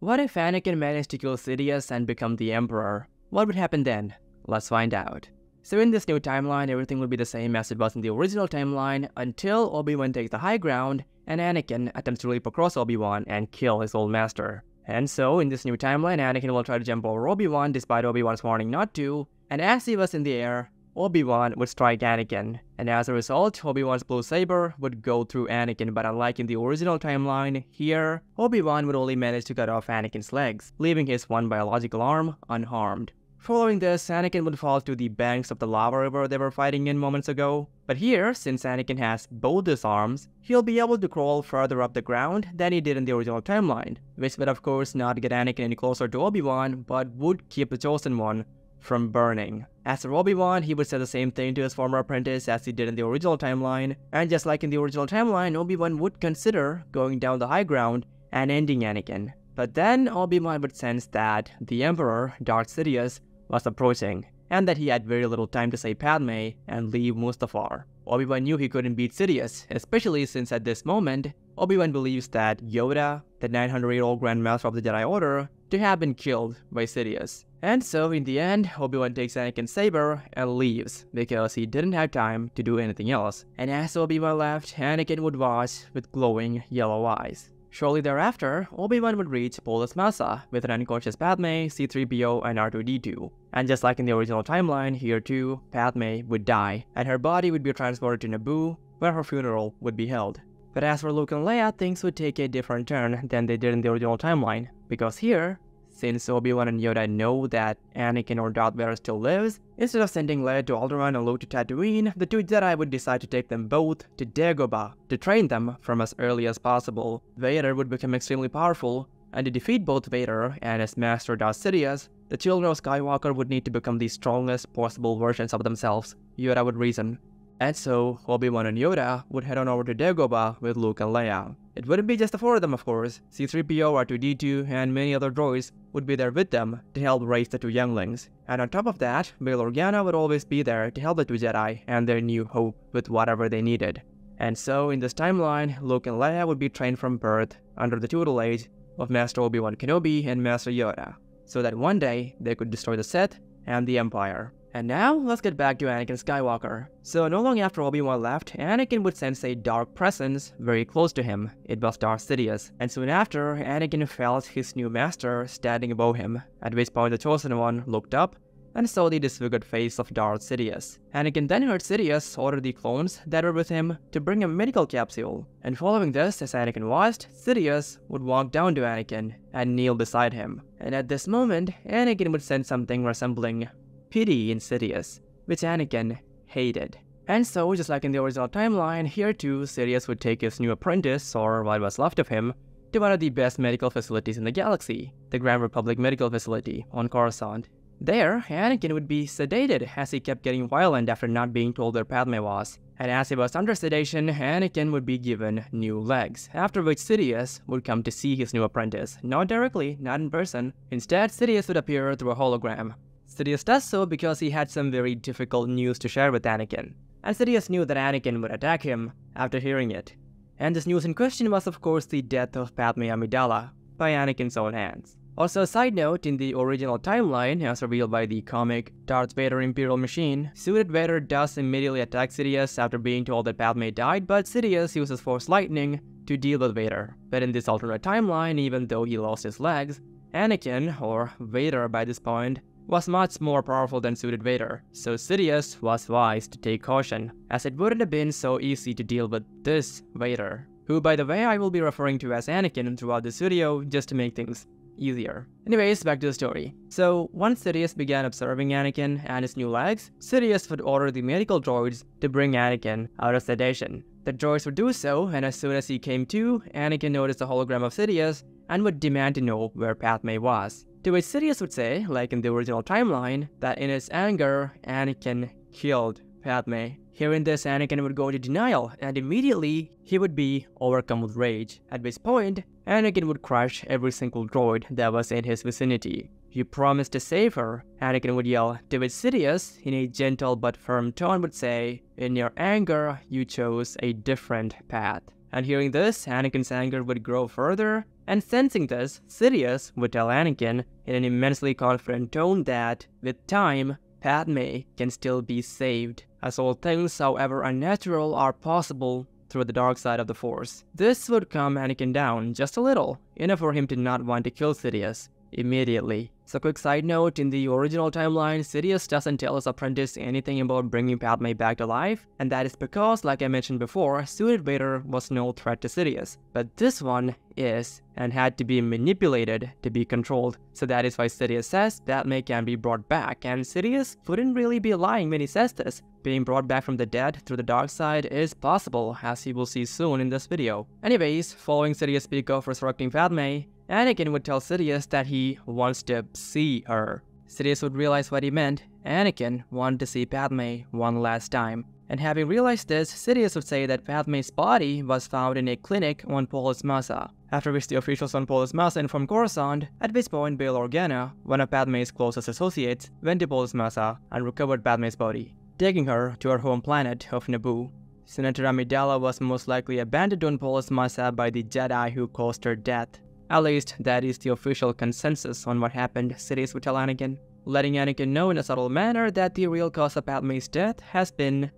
What if Anakin managed to kill Sidious and become the Emperor? What would happen then? Let's find out. So in this new timeline, everything will be the same as it was in the original timeline until Obi-Wan takes the high ground and Anakin attempts to leap across Obi-Wan and kill his old master. And so, in this new timeline, Anakin will try to jump over Obi-Wan despite Obi-Wan's warning not to, and as he was in the air, Obi-Wan would strike Anakin, and as a result, Obi-Wan's blue saber would go through Anakin, but unlike in the original timeline, here, Obi-Wan would only manage to cut off Anakin's legs, leaving his one biological arm unharmed. Following this, Anakin would fall to the banks of the lava river they were fighting in moments ago. But here, since Anakin has both his arms, he'll be able to crawl further up the ground than he did in the original timeline, which would of course not get Anakin any closer to Obi-Wan, but would keep the Chosen One from burning. As for Obi-Wan, he would say the same thing to his former apprentice as he did in the original timeline, and just like in the original timeline, Obi-Wan would consider going down the high ground and ending Anakin. But then Obi-Wan would sense that the Emperor, Darth Sidious, was approaching, and that he had very little time to save Padme and leave Mustafar. Obi-Wan knew he couldn't beat Sidious, especially since at this moment, Obi-Wan believes that Yoda, the 900-year-old Grand Master of the Jedi Order, to have been killed by Sidious. And so, in the end, Obi-Wan takes Anakin's saber and leaves, because he didn't have time to do anything else. And as Obi-Wan left, Anakin would watch with glowing yellow eyes. Shortly thereafter, Obi-Wan would reach Polis Massa with an unconscious Padme, C-3PO, and R2-D2. And just like in the original timeline, here too, Padme would die, and her body would be transported to Naboo, where her funeral would be held. But as for Luke and Leia, things would take a different turn than they did in the original timeline, because here, since Obi-Wan and Yoda know that Anakin or Darth Vader still lives, instead of sending Leia to Alderaan and Luke to Tatooine, the two Jedi would decide to take them both to Dagobah to train them from as early as possible. Vader would become extremely powerful, and to defeat both Vader and his master Darth Sidious, the children of Skywalker would need to become the strongest possible versions of themselves, Yoda would reason. And so, Obi-Wan and Yoda would head on over to Dagobah with Luke and Leia. It wouldn't be just the four of them, of course. C-3PO, R2-D2, and many other droids would be there with them to help raise the two younglings. And on top of that, Bail Organa would always be there to help the two Jedi and their new hope with whatever they needed. And so, in this timeline, Luke and Leia would be trained from birth under the tutelage of Master Obi-Wan Kenobi and Master Yoda, so that one day they could destroy the Sith and the Empire. And now, let's get back to Anakin Skywalker. So no long after Obi-Wan left, Anakin would sense a dark presence very close to him. It was Darth Sidious. And soon after, Anakin felt his new master standing above him, at which point the Chosen One looked up and saw the disfigured face of Darth Sidious. Anakin then heard Sidious order the clones that were with him to bring a medical capsule. And following this, as Anakin watched, Sidious would walk down to Anakin and kneel beside him. And at this moment, Anakin would sense something resembling pity in Sidious, which Anakin hated. And so, just like in the original timeline, here too, Sidious would take his new apprentice, or what was left of him, to one of the best medical facilities in the galaxy, the Grand Republic Medical Facility on Coruscant. There, Anakin would be sedated as he kept getting violent after not being told where Padme was. And as he was under sedation, Anakin would be given new legs, after which Sidious would come to see his new apprentice, not directly, not in person. Instead, Sidious would appear through a hologram, Sidious does so because he had some very difficult news to share with Anakin, and Sidious knew that Anakin would attack him after hearing it. And this news in question was of course the death of Padme Amidala by Anakin's own hands. Also, a side note, in the original timeline, as revealed by the comic Darth Vader Imperial Machine, suited Vader does immediately attack Sidious after being told that Padme died, but Sidious uses Force Lightning to deal with Vader. But in this alternate timeline, even though he lost his legs, Anakin, or Vader by this point, was much more powerful than suited Vader, so Sidious was wise to take caution, as it wouldn't have been so easy to deal with this Vader, who by the way I will be referring to as Anakin throughout this video just to make things easier. Anyways, back to the story. So, once Sidious began observing Anakin and his new legs, Sidious would order the medical droids to bring Anakin out of sedation. The droids would do so, and as soon as he came to, Anakin noticed the hologram of Sidious and would demand to know where Padme was. To which Sidious would say, like in the original timeline, that in his anger, Anakin killed Padme. Hearing this, Anakin would go into denial, and immediately he would be overcome with rage, at this point, Anakin would crush every single droid that was in his vicinity. You promised to save her, Anakin would yell, to which Sidious, in a gentle but firm tone, would say, In your anger, you chose a different path. And hearing this, Anakin's anger would grow further, and sensing this, Sidious would tell Anakin in an immensely confident tone that, with time, Padme can still be saved, as all things, however unnatural, are possible through the dark side of the Force. This would calm Anakin down just a little, enough for him to not want to kill Sidious immediately. So quick side note, in the original timeline, Sidious doesn't tell his apprentice anything about bringing Padme back to life, and that is because, like I mentioned before, Suited Vader was no threat to Sidious. But this one is, and had to be manipulated to be controlled. So that is why Sidious says Padme can be brought back, and Sidious wouldn't really be lying when he says this. Being brought back from the dead through the dark side is possible, as you will see soon in this video. Anyways, following Sidious speak of resurrecting Padme, Anakin would tell Sidious that he wants to see her. Sidious would realize what he meant. Anakin wanted to see Padme one last time. And having realized this, Sidious would say that Padme's body was found in a clinic on Polis Massa. After which the officials on Polis Massa informed Coruscant, at which point Bail Organa, one of Padme's closest associates, went to Polis Massa and recovered Padme's body, taking her to her home planet of Naboo. Senator Amidala was most likely abandoned on Polis Massa by the Jedi who caused her death. At least, that is the official consensus on what happened, Sidious would tell Anakin, letting Anakin know in a subtle manner that the real cause of Padme's death has been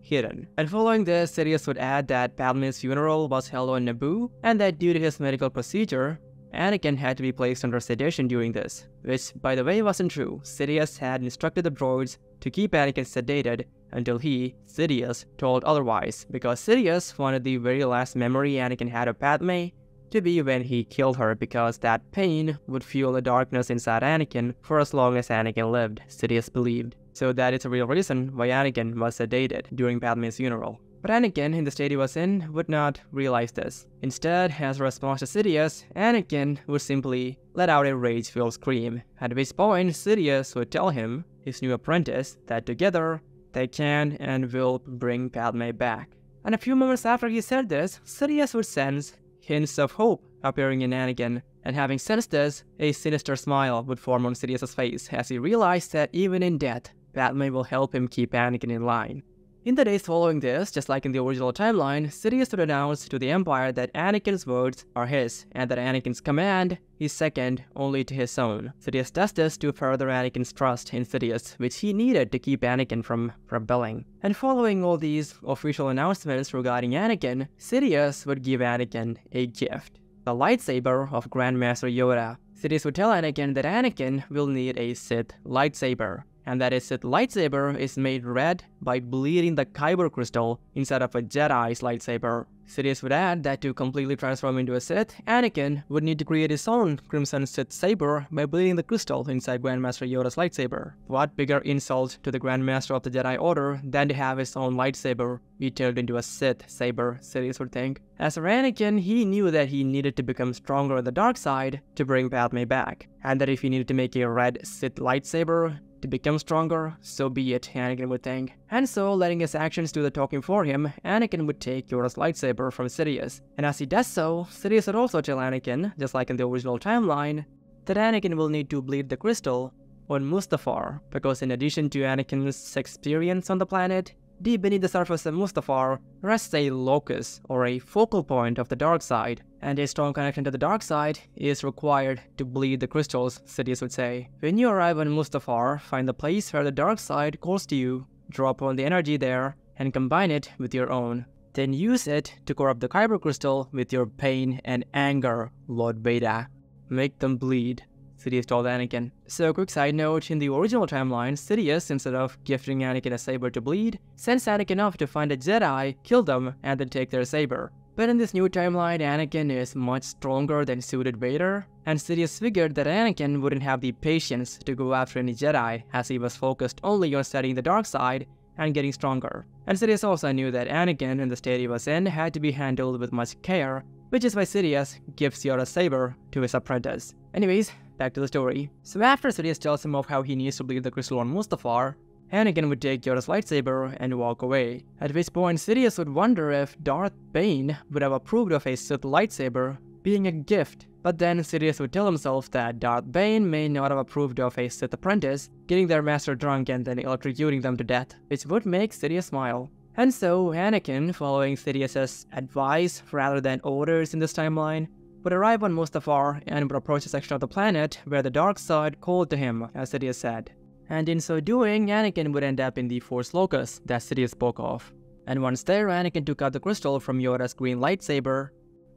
hidden. And following this, Sidious would add that Padme's funeral was held on Naboo, and that due to his medical procedure, Anakin had to be placed under sedation during this, which, by the way, wasn't true. Sidious had instructed the droids to keep Anakin sedated until he, Sidious, told otherwise, because Sidious wanted the very last memory Anakin had of Padme to be when he killed her because that pain would fuel the darkness inside Anakin for as long as Anakin lived, Sidious believed. So that is a real reason why Anakin was sedated during Padme's funeral. But Anakin, in the state he was in, would not realize this. Instead, as a response to Sidious, Anakin would simply let out a rage-filled scream, at which point Sidious would tell him, his new apprentice, that together, they can and will bring Padme back. And a few moments after he said this, Sidious would sense hints of hope appearing in Anakin, and having sensed this, a sinister smile would form on Sidious's face as he realized that even in death, Padme will help him keep Anakin in line. In the days following this, just like in the original timeline, Sidious would announce to the Empire that Anakin's words are his, and that Anakin's command is second only to his own. Sidious does this to further Anakin's trust in Sidious, which he needed to keep Anakin from rebelling. And following all these official announcements regarding Anakin, Sidious would give Anakin a gift. The lightsaber of Grandmaster Yoda. Sidious would tell Anakin that Anakin will need a Sith lightsaber and that Sith lightsaber is made red by bleeding the Kyber crystal inside of a Jedi's lightsaber. Sidious would add that to completely transform into a Sith, Anakin would need to create his own Crimson Sith saber by bleeding the crystal inside Grandmaster Yoda's lightsaber. What bigger insult to the Grandmaster of the Jedi Order than to have his own lightsaber be turned into a Sith saber, Sidious would think. As for Anakin, he knew that he needed to become stronger on the dark side to bring Padme back, and that if he needed to make a red Sith lightsaber, to become stronger, so be it, Anakin would think. And so, letting his actions do the talking for him, Anakin would take Yoda's lightsaber from Sidious. And as he does so, Sidious would also tell Anakin, just like in the original timeline, that Anakin will need to bleed the crystal on Mustafar, because in addition to Anakin's experience on the planet, Deep beneath the surface of Mustafar rests a locus, or a focal point of the dark side, and a strong connection to the dark side is required to bleed the crystals, Sidious would say. When you arrive on Mustafar, find the place where the dark side calls to you, draw upon the energy there, and combine it with your own. Then use it to corrupt the Kyber crystal with your pain and anger, Lord Vader. Make them bleed. Sidious told Anakin. So, quick side note, in the original timeline, Sidious, instead of gifting Anakin a saber to bleed, sends Anakin off to find a Jedi, kill them, and then take their saber. But in this new timeline, Anakin is much stronger than suited Vader, and Sidious figured that Anakin wouldn't have the patience to go after any Jedi, as he was focused only on studying the dark side and getting stronger. And Sidious also knew that Anakin, in the state he was in, had to be handled with much care, which is why Sidious gives Yoda's saber to his apprentice. Anyways, back to the story. So after Sidious tells him of how he needs to bleed the crystal on Mustafar, Anakin would take Yoda's lightsaber and walk away. At which point Sidious would wonder if Darth Bane would have approved of a Sith lightsaber being a gift. But then Sidious would tell himself that Darth Bane may not have approved of a Sith apprentice getting their master drunk and then electrocuting them to death, which would make Sidious smile. And so, Anakin, following Sidious's advice rather than orders in this timeline, would arrive on Mustafar and would approach a section of the planet where the dark side called to him, as Sidious said. And in so doing, Anakin would end up in the Force Locus that Sidious spoke of. And once there, Anakin took out the crystal from Yoda's green lightsaber,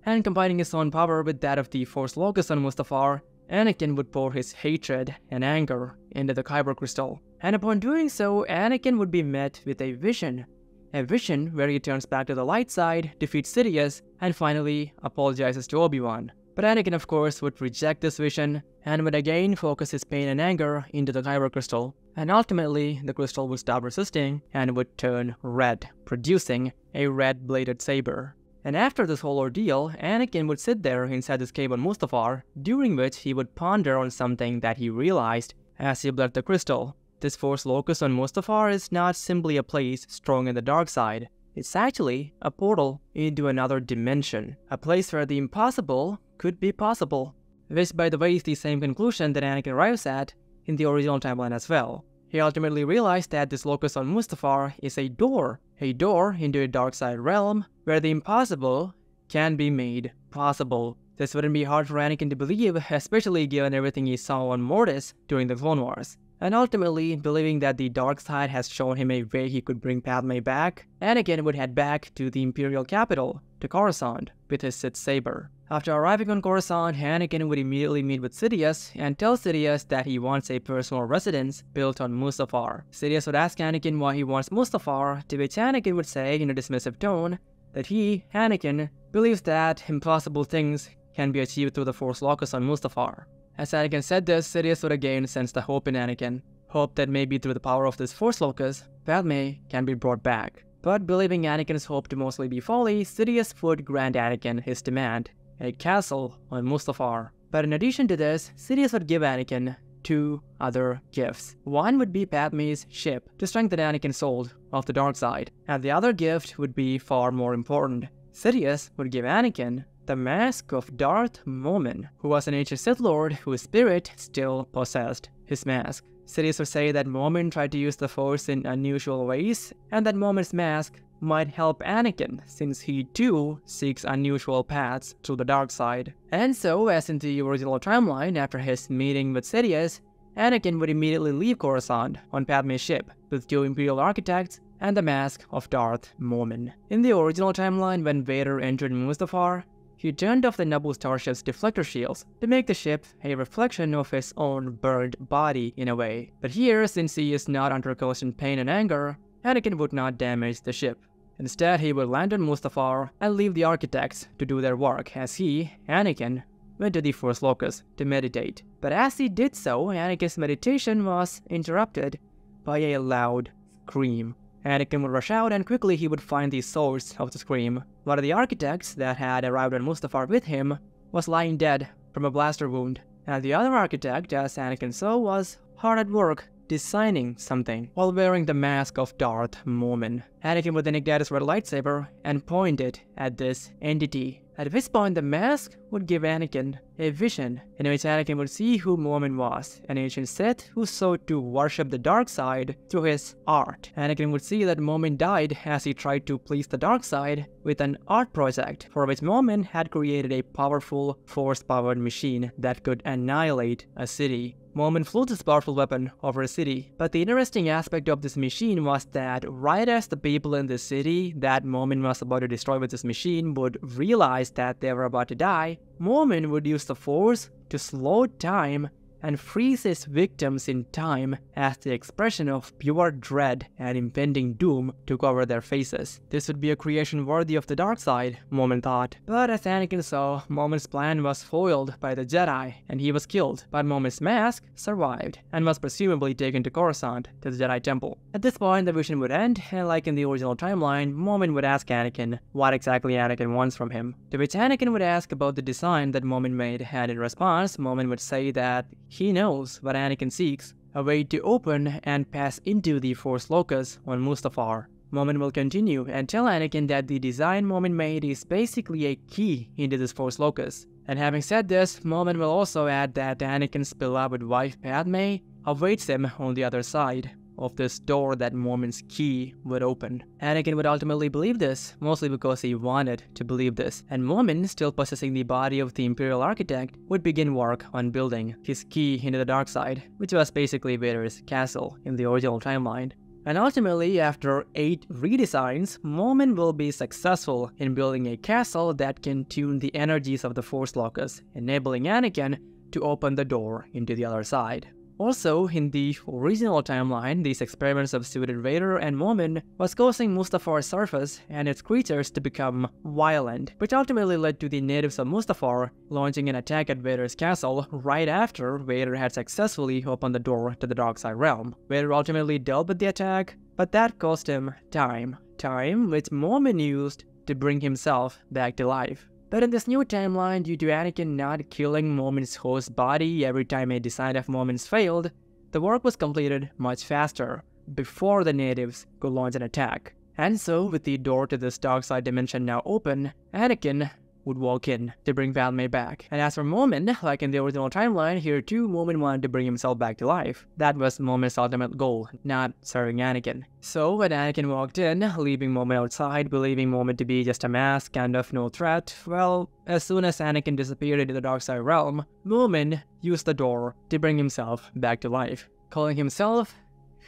and combining his own power with that of the Force Locus on Mustafar, Anakin would pour his hatred and anger into the Kyber crystal. And upon doing so, Anakin would be met with a vision a vision where he turns back to the light side, defeats Sidious, and finally apologizes to Obi-Wan. But Anakin of course would reject this vision and would again focus his pain and anger into the Kyber crystal. And ultimately, the crystal would stop resisting and would turn red, producing a red-bladed saber. And after this whole ordeal, Anakin would sit there inside this cave on Mustafar, during which he would ponder on something that he realized as he bled the crystal. This Force Locus on Mustafar is not simply a place strong in the dark side. It's actually a portal into another dimension, a place where the impossible could be possible. This, by the way, is the same conclusion that Anakin arrives at in the original timeline as well. He ultimately realized that this locus on Mustafar is a door, a door into a dark side realm where the impossible can be made possible. This wouldn't be hard for Anakin to believe, especially given everything he saw on Mortis during the Clone Wars and ultimately believing that the dark side has shown him a way he could bring Padme back, Anakin would head back to the Imperial capital, to Coruscant, with his Sith saber. After arriving on Coruscant, Anakin would immediately meet with Sidious and tell Sidious that he wants a personal residence built on Mustafar. Sidious would ask Anakin why he wants Mustafar, to which Anakin would say in a dismissive tone that he, Anakin, believes that impossible things can be achieved through the Force Locus on Mustafar. As Anakin said this, Sidious would again sense the hope in Anakin, hope that maybe through the power of this Force Locus, Padme can be brought back. But believing Anakin's hope to mostly be folly, Sidious would grant Anakin his demand, a castle on Mustafar. But in addition to this, Sidious would give Anakin two other gifts. One would be Padme's ship to strengthen Anakin's soul of the dark side, and the other gift would be far more important. Sidious would give Anakin the mask of Darth Momin, who was an ancient Sith Lord whose spirit still possessed his mask. Sidious would say that Momin tried to use the Force in unusual ways, and that Momin's mask might help Anakin, since he too seeks unusual paths to the dark side. And so, as in the original timeline, after his meeting with Sidious, Anakin would immediately leave Coruscant on Padme's ship with two Imperial architects and the mask of Darth Momin. In the original timeline, when Vader entered Mustafar, he turned off the Naboo starship's deflector shields to make the ship a reflection of his own burned body in a way. But here, since he is not under constant pain and anger, Anakin would not damage the ship. Instead, he would land on Mustafar and leave the architects to do their work as he, Anakin, went to the Force Locus to meditate. But as he did so, Anakin's meditation was interrupted by a loud scream. Anakin would rush out and quickly he would find the source of the scream. One of the architects that had arrived on Mustafar with him was lying dead from a blaster wound, and the other architect, as Anakin saw, was hard at work designing something while wearing the mask of Darth Momin. Anakin would then ignite his red lightsaber and point it at this entity at this point, the mask would give Anakin a vision in which Anakin would see who Momin was, an ancient Sith who sought to worship the dark side through his art. Anakin would see that Momin died as he tried to please the dark side with an art project for which Momin had created a powerful, force-powered machine that could annihilate a city. Momin flew this powerful weapon over a city, but the interesting aspect of this machine was that right as the people in the city that Momin was about to destroy with this machine would realize that they were about to die, Momin would use the force to slow time and freeze his victims in time as the expression of pure dread and impending doom took over their faces. This would be a creation worthy of the dark side, Momin thought. But as Anakin saw, Momin's plan was foiled by the Jedi, and he was killed. But Momin's mask survived, and was presumably taken to Coruscant, to the Jedi Temple. At this point, the vision would end, and like in the original timeline, Momin would ask Anakin what exactly Anakin wants from him. To which Anakin would ask about the design that Momin made, and in response, Momin would say that he knows what Anakin seeks, a way to open and pass into the Force Locus on Mustafar. Momin will continue and tell Anakin that the design Momin made is basically a key into this Force Locus. And having said this, Momin will also add that Anakin's beloved wife Padme awaits him on the other side. Of this door that Momin's key would open. Anakin would ultimately believe this, mostly because he wanted to believe this, and Momin, still possessing the body of the Imperial Architect, would begin work on building his key into the dark side, which was basically Vader's castle in the original timeline. And ultimately, after 8 redesigns, Momin will be successful in building a castle that can tune the energies of the Force Locus, enabling Anakin to open the door into the other side. Also, in the original timeline, these experiments of suited Vader and Momin was causing Mustafar's surface and its creatures to become violent, which ultimately led to the natives of Mustafar launching an attack at Vader's castle right after Vader had successfully opened the door to the dark side realm. Vader ultimately dealt with the attack, but that cost him time. Time which Momin used to bring himself back to life. But in this new timeline, due to Anakin not killing Momin's host body every time a design of Momin's failed, the work was completed much faster, before the natives could launch an attack. And so, with the door to this dark side dimension now open, Anakin would walk in to bring Padme back. And as for Momin, like in the original timeline, here too Momin wanted to bring himself back to life. That was Momin's ultimate goal, not serving Anakin. So when Anakin walked in, leaving Momin outside, believing Momin to be just a mask and of no threat, well, as soon as Anakin disappeared into the dark side realm, Momin used the door to bring himself back to life, calling himself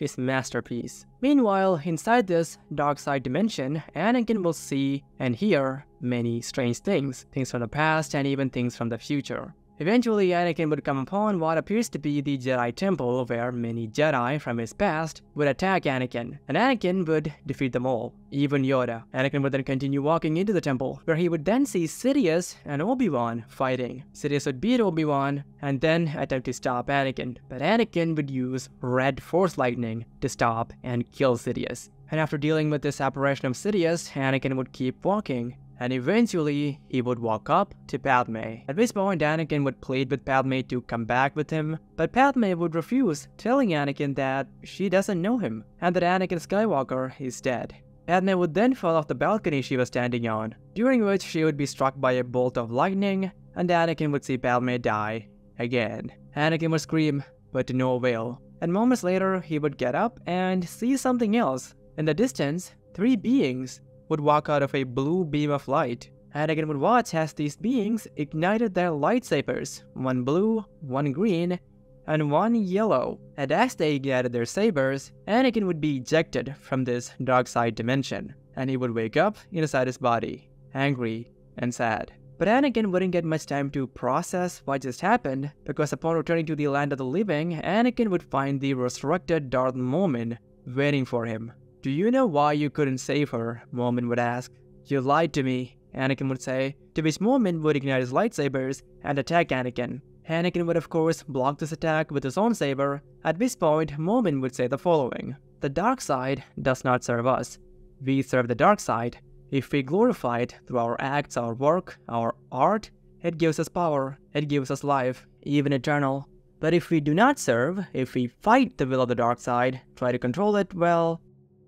his masterpiece. Meanwhile, inside this dark side dimension, Anakin will see and hear many strange things, things from the past and even things from the future. Eventually, Anakin would come upon what appears to be the Jedi Temple, where many Jedi from his past would attack Anakin, and Anakin would defeat them all, even Yoda. Anakin would then continue walking into the temple, where he would then see Sidious and Obi-Wan fighting. Sidious would beat Obi-Wan, and then attempt to stop Anakin, but Anakin would use Red Force Lightning to stop and kill Sidious. And after dealing with this apparition of Sidious, Anakin would keep walking, and eventually he would walk up to Padme. At this point, Anakin would plead with Padme to come back with him, but Padme would refuse, telling Anakin that she doesn't know him, and that Anakin Skywalker is dead. Padme would then fall off the balcony she was standing on, during which she would be struck by a bolt of lightning, and Anakin would see Padme die again. Anakin would scream, but to no avail. And moments later, he would get up and see something else. In the distance, three beings would walk out of a blue beam of light. Anakin would watch as these beings ignited their lightsabers, one blue, one green, and one yellow. And as they ignited their sabers, Anakin would be ejected from this dark side dimension, and he would wake up inside his body, angry and sad. But Anakin wouldn't get much time to process what just happened, because upon returning to the land of the living, Anakin would find the resurrected Darth Momin waiting for him. Do you know why you couldn't save her? Momin would ask. You lied to me, Anakin would say, to which Momin would ignite his lightsabers and attack Anakin. Anakin would of course block this attack with his own saber, at which point Momin would say the following. The dark side does not serve us. We serve the dark side. If we glorify it through our acts, our work, our art, it gives us power, it gives us life, even eternal. But if we do not serve, if we fight the will of the dark side, try to control it, well,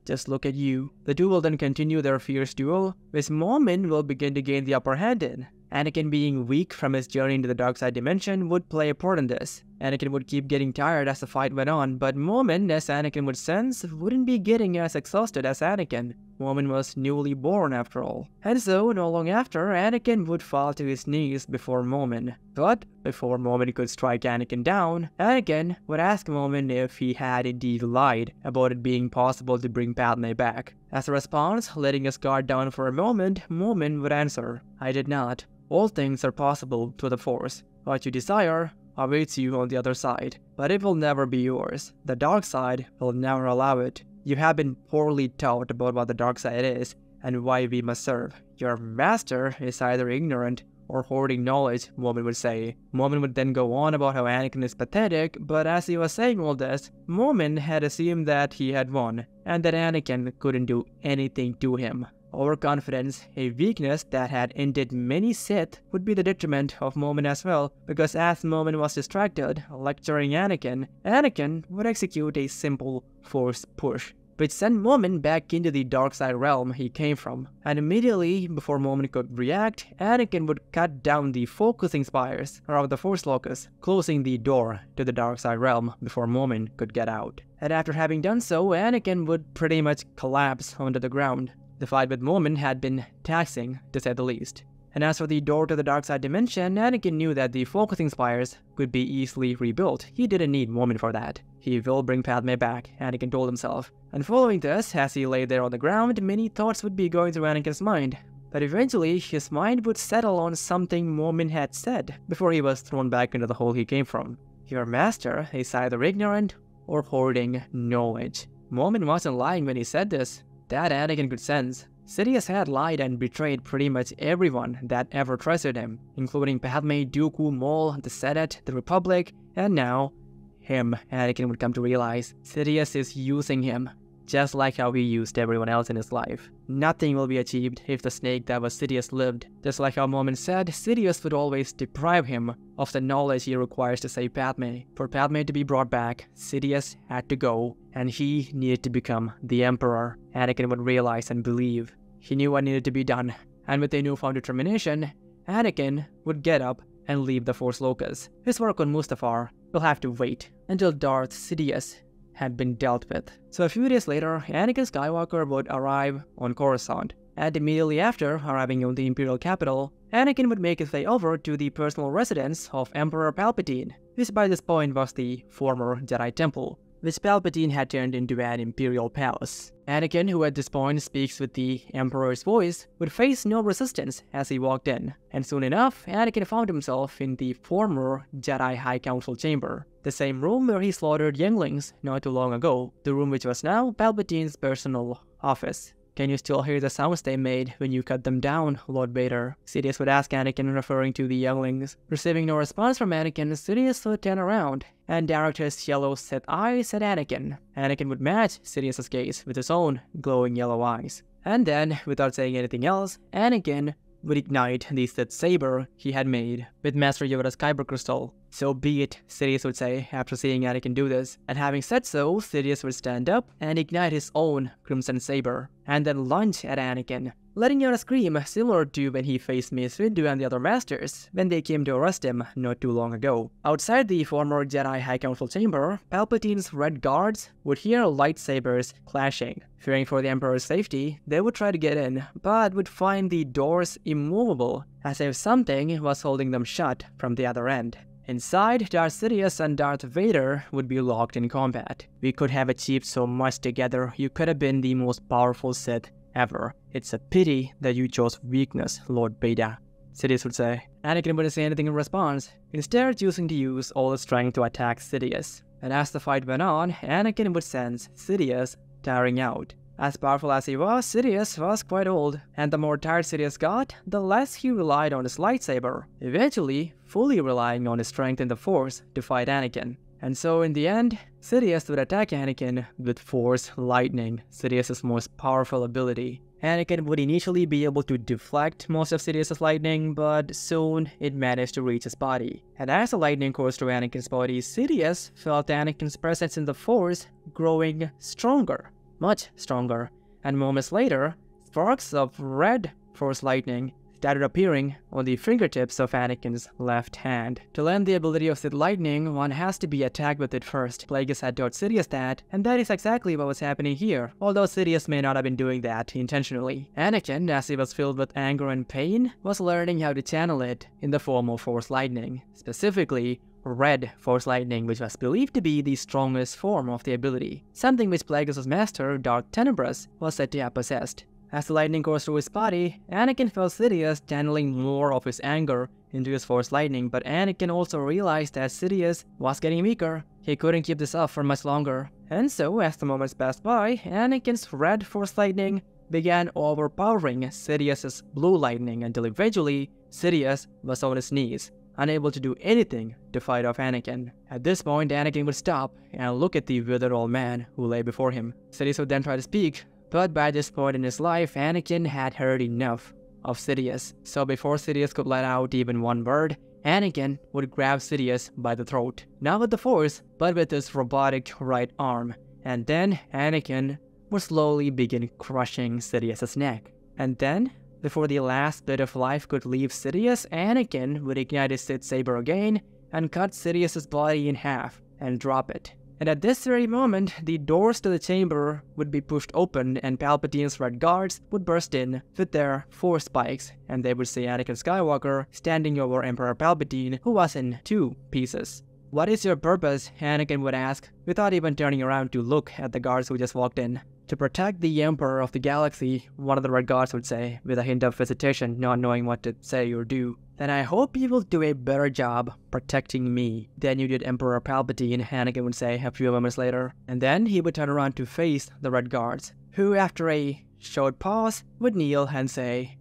just look at you. The two will then continue their fierce duel, which Momin will begin to gain the upper hand in. Anakin being weak from his journey into the dark side dimension would play a part in this. Anakin would keep getting tired as the fight went on, but Momin, as Anakin would sense, wouldn't be getting as exhausted as Anakin. Momin was newly born after all. And so, not long after, Anakin would fall to his knees before Momin. But, before Momin could strike Anakin down, Anakin would ask Momin if he had indeed lied about it being possible to bring Padme back. As a response, letting his guard down for a moment, Momin would answer, I did not. All things are possible to the Force. What you desire awaits you on the other side, but it will never be yours. The dark side will never allow it. You have been poorly taught about what the dark side is and why we must serve. Your master is either ignorant or hoarding knowledge, Momin would say. Momin would then go on about how Anakin is pathetic, but as he was saying all this, Momin had assumed that he had won, and that Anakin couldn't do anything to him. Overconfidence, a weakness that had ended many Sith, would be the detriment of Momin as well, because as Momin was distracted, lecturing Anakin, Anakin would execute a simple force push. which sent Momin back into the dark side realm he came from. And immediately, before Momin could react, Anakin would cut down the focusing spires around the Force Locus, closing the door to the dark side realm before Momin could get out. And after having done so, Anakin would pretty much collapse onto the ground. The fight with Momin had been taxing, to say the least. And as for the door to the dark side dimension, Anakin knew that the focusing spires could be easily rebuilt. He didn't need Momin for that. He will bring Padme back, Anakin told himself. And following this, as he lay there on the ground, many thoughts would be going through Anakin's mind. But eventually, his mind would settle on something Momin had said before he was thrown back into the hole he came from. Your master is either ignorant or hoarding knowledge. Momin wasn't lying when he said this. That Anakin could sense. Sidious had lied and betrayed pretty much everyone that ever trusted him, including Padme, Dooku, Maul, the Senate, the Republic, and now, him, Anakin would come to realize. Sidious is using him, just like how he used everyone else in his life. Nothing will be achieved if the snake that was Sidious lived. Just like how Momin said, Sidious would always deprive him of the knowledge he requires to save Padme. For Padme to be brought back, Sidious had to go, and he needed to become the Emperor. Anakin would realize and believe. He knew what needed to be done, and with a newfound determination, Anakin would get up and leave the Force Locus. His work on Mustafar will have to wait until Darth Sidious had been dealt with. So a few days later, Anakin Skywalker would arrive on Coruscant, and immediately after arriving on the Imperial capital, Anakin would make his way over to the personal residence of Emperor Palpatine, which by this point was the former Jedi Temple, which Palpatine had turned into an Imperial palace. Anakin, who at this point speaks with the Emperor's voice, would face no resistance as he walked in, and soon enough, Anakin found himself in the former Jedi High Council chamber, the same room where he slaughtered younglings not too long ago, the room which was now Palpatine's personal office. Can you still hear the sounds they made when you cut them down, Lord Vader? Sidious would ask Anakin, referring to the younglings. Receiving no response from Anakin, Sidious would turn around and direct his yellow set eyes at Anakin. Anakin would match Sidious's gaze with his own glowing yellow eyes. And then, without saying anything else, Anakin would ignite the Sith saber he had made with Master Yoda's Kyber crystal. So be it, Sidious would say after seeing Anakin do this. And having said so, Sidious would stand up and ignite his own Crimson Saber, and then lunge at Anakin, letting out a scream similar to when he faced Mace Windu and the other Masters when they came to arrest him not too long ago. Outside the former Jedi High Council chamber, Palpatine's Red Guards would hear lightsabers clashing. Fearing for the Emperor's safety, they would try to get in, but would find the doors immovable, as if something was holding them shut from the other end. Inside, Darth Sidious and Darth Vader would be locked in combat. We could have achieved so much together, you could have been the most powerful Sith ever. It's a pity that you chose weakness, Lord Vader. Sidious would say. Anakin wouldn't say anything in response, instead choosing to use all his strength to attack Sidious. And as the fight went on, Anakin would sense Sidious tiring out. As powerful as he was, Sidious was quite old, and the more tired Sidious got, the less he relied on his lightsaber, eventually fully relying on his strength in the Force to fight Anakin. And so in the end, Sidious would attack Anakin with Force Lightning, Sidious's most powerful ability. Anakin would initially be able to deflect most of Sidious's lightning, but soon it managed to reach his body. And as the lightning coursed through Anakin's body, Sidious felt Anakin's presence in the Force growing stronger much stronger, and moments later, sparks of red Force lightning started appearing on the fingertips of Anakin's left hand. To learn the ability of Sith Lightning, one has to be attacked with it first. Plagueis had taught Sidious that, and that is exactly what was happening here, although Sidious may not have been doing that intentionally. Anakin, as he was filled with anger and pain, was learning how to channel it in the form of Force Lightning. Specifically, Red Force Lightning, which was believed to be the strongest form of the ability, something which Plagueis' master, Darth Tenebrous, was said to have possessed. As the lightning coursed through his body, Anakin felt Sidious channeling more of his anger into his Force Lightning, but Anakin also realized that Sidious was getting weaker. He couldn't keep this up for much longer. And so, as the moments passed by, Anakin's Red Force Lightning began overpowering Sidious's Blue Lightning until eventually Sidious was on his knees, unable to do anything to fight off Anakin. At this point, Anakin would stop and look at the withered old man who lay before him. Sidious would then try to speak, but by this point in his life, Anakin had heard enough of Sidious. So before Sidious could let out even one word, Anakin would grab Sidious by the throat, not with the Force, but with his robotic right arm. And then Anakin would slowly begin crushing Sidious's neck. And then, before the last bit of life could leave Sidious, Anakin would ignite his Sith saber again and cut Sidious's body in half and drop it. And at this very moment, the doors to the chamber would be pushed open and Palpatine's red guards would burst in with their force spikes, and they would see Anakin Skywalker standing over Emperor Palpatine, who was in two pieces. What is your purpose? Anakin would ask, without even turning around to look at the guards who just walked in. To protect the Emperor of the Galaxy, one of the Red Guards would say, with a hint of hesitation, not knowing what to say or do. Then I hope you will do a better job protecting me than you did Emperor Palpatine, Anakin would say a few moments later. And then he would turn around to face the Red Guards, who, after a short pause, would kneel and say,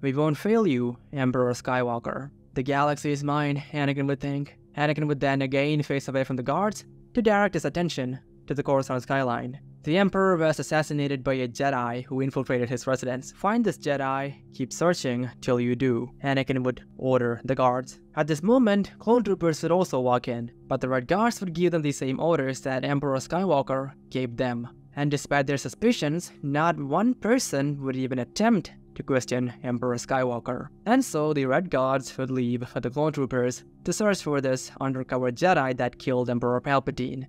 We won't fail you, Emperor Skywalker. The galaxy is mine, Anakin would think. Anakin would then again face away from the guards to direct his attention to the Coruscant skyline. The Emperor was assassinated by a Jedi who infiltrated his residence. Find this Jedi, keep searching till you do, Anakin would order the guards. At this moment, clone troopers would also walk in, but the Red Guards would give them the same orders that Emperor Skywalker gave them. And despite their suspicions, not one person would even attempt to question Emperor Skywalker. And so the Red Guards would leave for the clone troopers to search for this undercover Jedi that killed Emperor Palpatine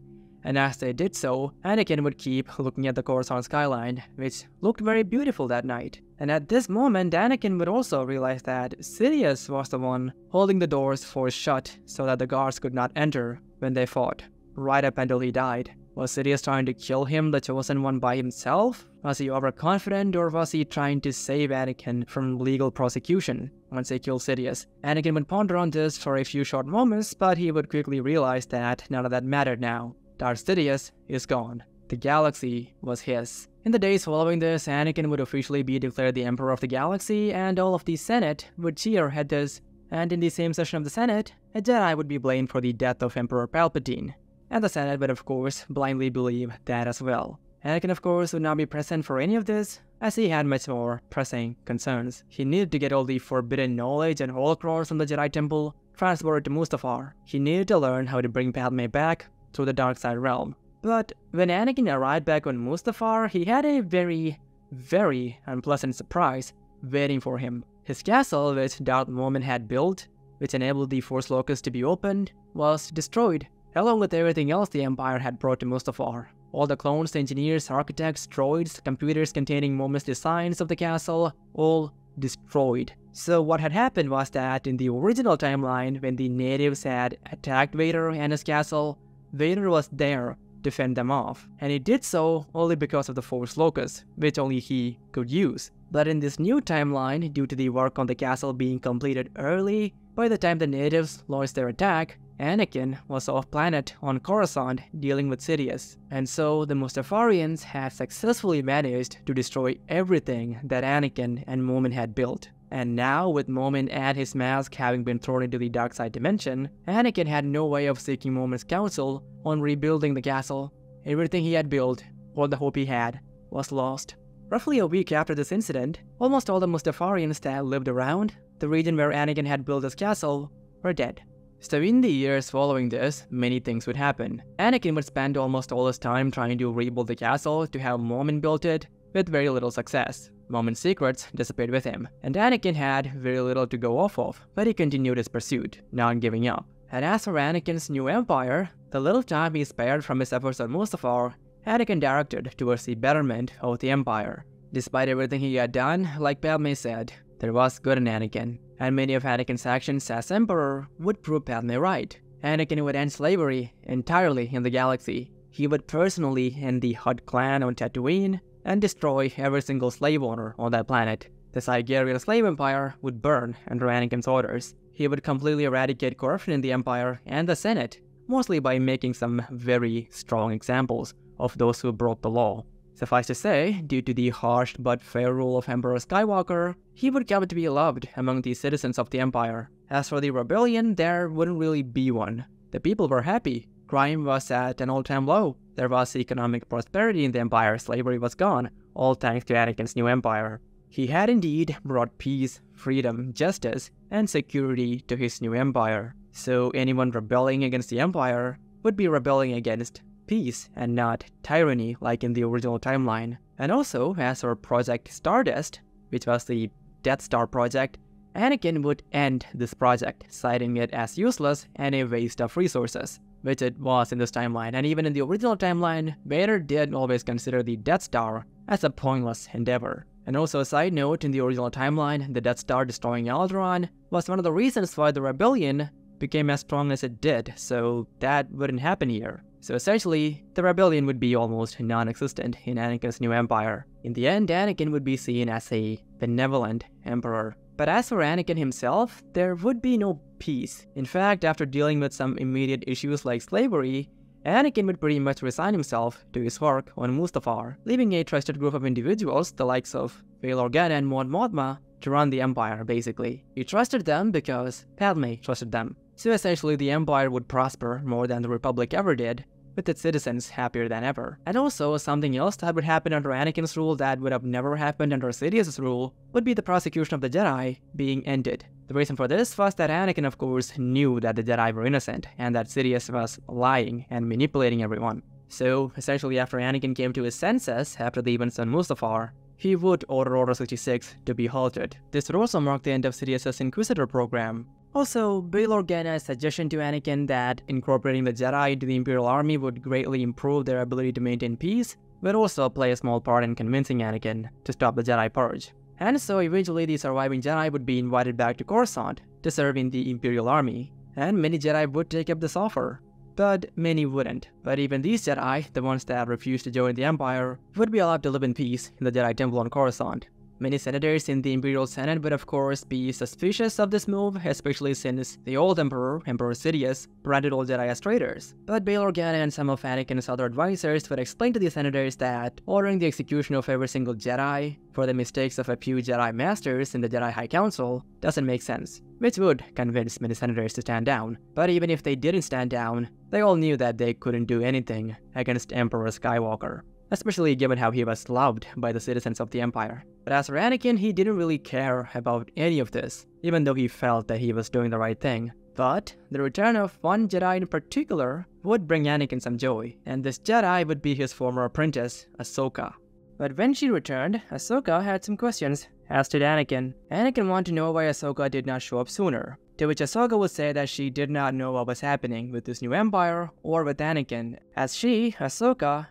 and as they did so, Anakin would keep looking at the Coruscant skyline, which looked very beautiful that night. And at this moment, Anakin would also realize that Sidious was the one holding the doors forced shut so that the guards could not enter when they fought, right up until he died. Was Sidious trying to kill him, the Chosen One, by himself? Was he overconfident, or was he trying to save Anakin from legal prosecution once they killed Sidious? Anakin would ponder on this for a few short moments, but he would quickly realize that none of that mattered now. Darth Sidious is gone. The galaxy was his. In the days following this, Anakin would officially be declared the Emperor of the Galaxy, and all of the Senate would cheer at this. And in the same session of the Senate, a Jedi would be blamed for the death of Emperor Palpatine. And the Senate would, of course, blindly believe that as well. Anakin, of course, would not be present for any of this, as he had much more pressing concerns. He needed to get all the forbidden knowledge and holocrons from the Jedi Temple transported to Mustafar. He needed to learn how to bring Padme back through the dark side realm. But when Anakin arrived back on Mustafar, he had a very, very unpleasant surprise waiting for him. His castle, which Darth Momin had built, which enabled the Force Locus to be opened, was destroyed, along with everything else the Empire had brought to Mustafar. All the clones, engineers, architects, droids, computers containing Momin's designs of the castle, all destroyed. So what had happened was that in the original timeline, when the natives had attacked Vader and his castle, Vader was there to fend them off, and he did so only because of the Force Locus, which only he could use. But in this new timeline, due to the work on the castle being completed early, by the time the natives launched their attack, Anakin was off-planet on Coruscant dealing with Sidious, and so the Mustafarians had successfully managed to destroy everything that Anakin and Momin had built. And now, with Momin and his mask having been thrown into the dark side dimension, Anakin had no way of seeking Momin's counsel on rebuilding the castle. Everything he had built, all the hope he had, was lost. Roughly a week after this incident, almost all the Mustafarians that lived around the region where Anakin had built his castle were dead. So in the years following this, many things would happen. Anakin would spend almost all his time trying to rebuild the castle to have Momin built it, with very little success. Momin's secrets disappeared with him, and Anakin had very little to go off of, but he continued his pursuit, not giving up. And as for Anakin's new empire, the little time he spared from his efforts on Mustafar, Anakin directed towards the betterment of the empire. Despite everything he had done, like Padme said, there was good in Anakin, and many of Anakin's actions as Emperor would prove Padme right. Anakin would end slavery entirely in the galaxy. He would personally end the Hutt clan on Tatooine, and destroy every single slave owner on that planet. The Zygerrian slave empire would burn under Anakin's orders. He would completely eradicate corruption in the empire and the Senate, mostly by making some very strong examples of those who broke the law. Suffice to say, due to the harsh but fair rule of Emperor Skywalker, he would come to be loved among the citizens of the Empire. As for the rebellion, there wouldn't really be one. The people were happy, Crime was at an all-time low. There was economic prosperity in the empire, slavery was gone, all thanks to Anakin's new empire. He had indeed brought peace, freedom, justice, and security to his new empire. So anyone rebelling against the empire would be rebelling against peace and not tyranny like in the original timeline. And also, as for Project Stardust, which was the Death Star project, Anakin would end this project, citing it as useless and a waste of resources, which it was in this timeline. And even in the original timeline, Vader did always consider the Death Star as a pointless endeavor. And also a side note, in the original timeline, the Death Star destroying Alderaan was one of the reasons why the rebellion became as strong as it did, so that wouldn't happen here. So essentially, the rebellion would be almost non-existent in Anakin's new empire. In the end, Anakin would be seen as a benevolent emperor. But as for Anakin himself, there would be no peace. In fact, after dealing with some immediate issues like slavery, Anakin would pretty much resign himself to his work on Mustafar, leaving a trusted group of individuals, the likes of Bail Organa and Mon Mothma, to run the Empire, basically. He trusted them because Padme trusted them. So essentially, the Empire would prosper more than the Republic ever did, with its citizens happier than ever. And also, something else that would happen under Anakin's rule that would have never happened under Sidious's rule would be the prosecution of the Jedi being ended. The reason for this was that Anakin, of course, knew that the Jedi were innocent and that Sidious was lying and manipulating everyone. So, essentially, after Anakin came to his senses after the events on Mustafar, he would order Order 66 to be halted. This would also mark the end of Sidious's Inquisitor program. Also, Bail Organa's suggestion to Anakin that incorporating the Jedi into the Imperial Army would greatly improve their ability to maintain peace would also play a small part in convincing Anakin to stop the Jedi Purge. And so eventually the surviving Jedi would be invited back to Coruscant to serve in the Imperial Army, and many Jedi would take up this offer. But many wouldn't. But even these Jedi, the ones that refused to join the Empire, would be allowed to live in peace in the Jedi Temple on Coruscant. Many senators in the Imperial Senate would of course be suspicious of this move, especially since the old Emperor, Emperor Sidious, branded all Jedi as traitors. But Bail Organa and some of Anakin's other advisors would explain to the senators that ordering the execution of every single Jedi for the mistakes of a few Jedi Masters in the Jedi High Council doesn't make sense, which would convince many senators to stand down. But even if they didn't stand down, they all knew that they couldn't do anything against Emperor Skywalker especially given how he was loved by the citizens of the Empire. But as for Anakin, he didn't really care about any of this, even though he felt that he was doing the right thing. But the return of one Jedi in particular would bring Anakin some joy, and this Jedi would be his former apprentice, Ahsoka. But when she returned, Ahsoka had some questions, as did Anakin. Anakin wanted to know why Ahsoka did not show up sooner, to which Ahsoka would say that she did not know what was happening with this new empire or with Anakin, as she, Ahsoka,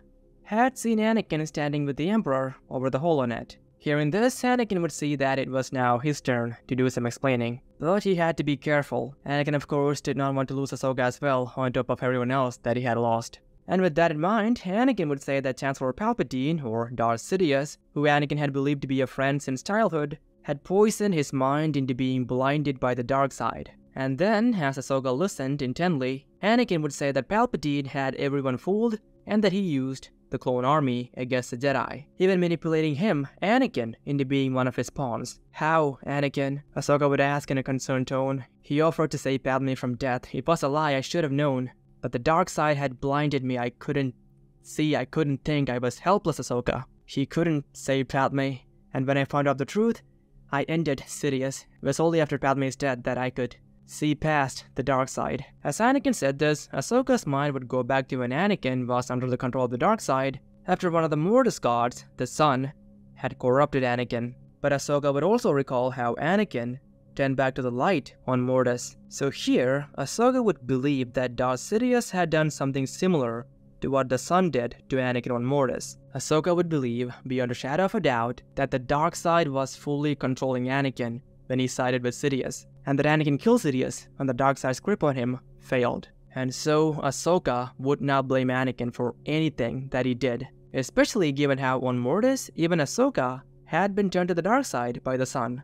had seen Anakin standing with the Emperor over the holonet. Hearing this, Anakin would see that it was now his turn to do some explaining. But he had to be careful. Anakin of course did not want to lose Ahsoka as well, on top of everyone else that he had lost. And with that in mind, Anakin would say that Chancellor Palpatine, or Darth Sidious, who Anakin had believed to be a friend since childhood, had poisoned his mind into being blinded by the dark side. And then, as Ahsoka listened intently, Anakin would say that Palpatine had everyone fooled and that he used the clone army against the Jedi, even manipulating him, Anakin, into being one of his pawns. How, Anakin? Ahsoka would ask in a concerned tone. He offered to save Padme from death. It was a lie, I should have known. But the dark side had blinded me, I couldn't see, I couldn't think, I was helpless, Ahsoka. He couldn't save Padme, and when I found out the truth, I ended Sidious. It was only after Padme's death that I could see past the dark side. As Anakin said this, Ahsoka's mind would go back to when Anakin was under the control of the dark side after one of the Mortis gods, the Son, had corrupted Anakin. But Ahsoka would also recall how Anakin turned back to the light on Mortis. So here, Ahsoka would believe that Darth Sidious had done something similar to what the Son did to Anakin on Mortis. Ahsoka would believe, beyond a shadow of a doubt, that the dark side was fully controlling Anakin when he sided with Sidious and that Anakin killed Sidious and the dark side's grip on him failed. And so Ahsoka would not blame Anakin for anything that he did, especially given how on Mortis, even Ahsoka had been turned to the dark side by the Son,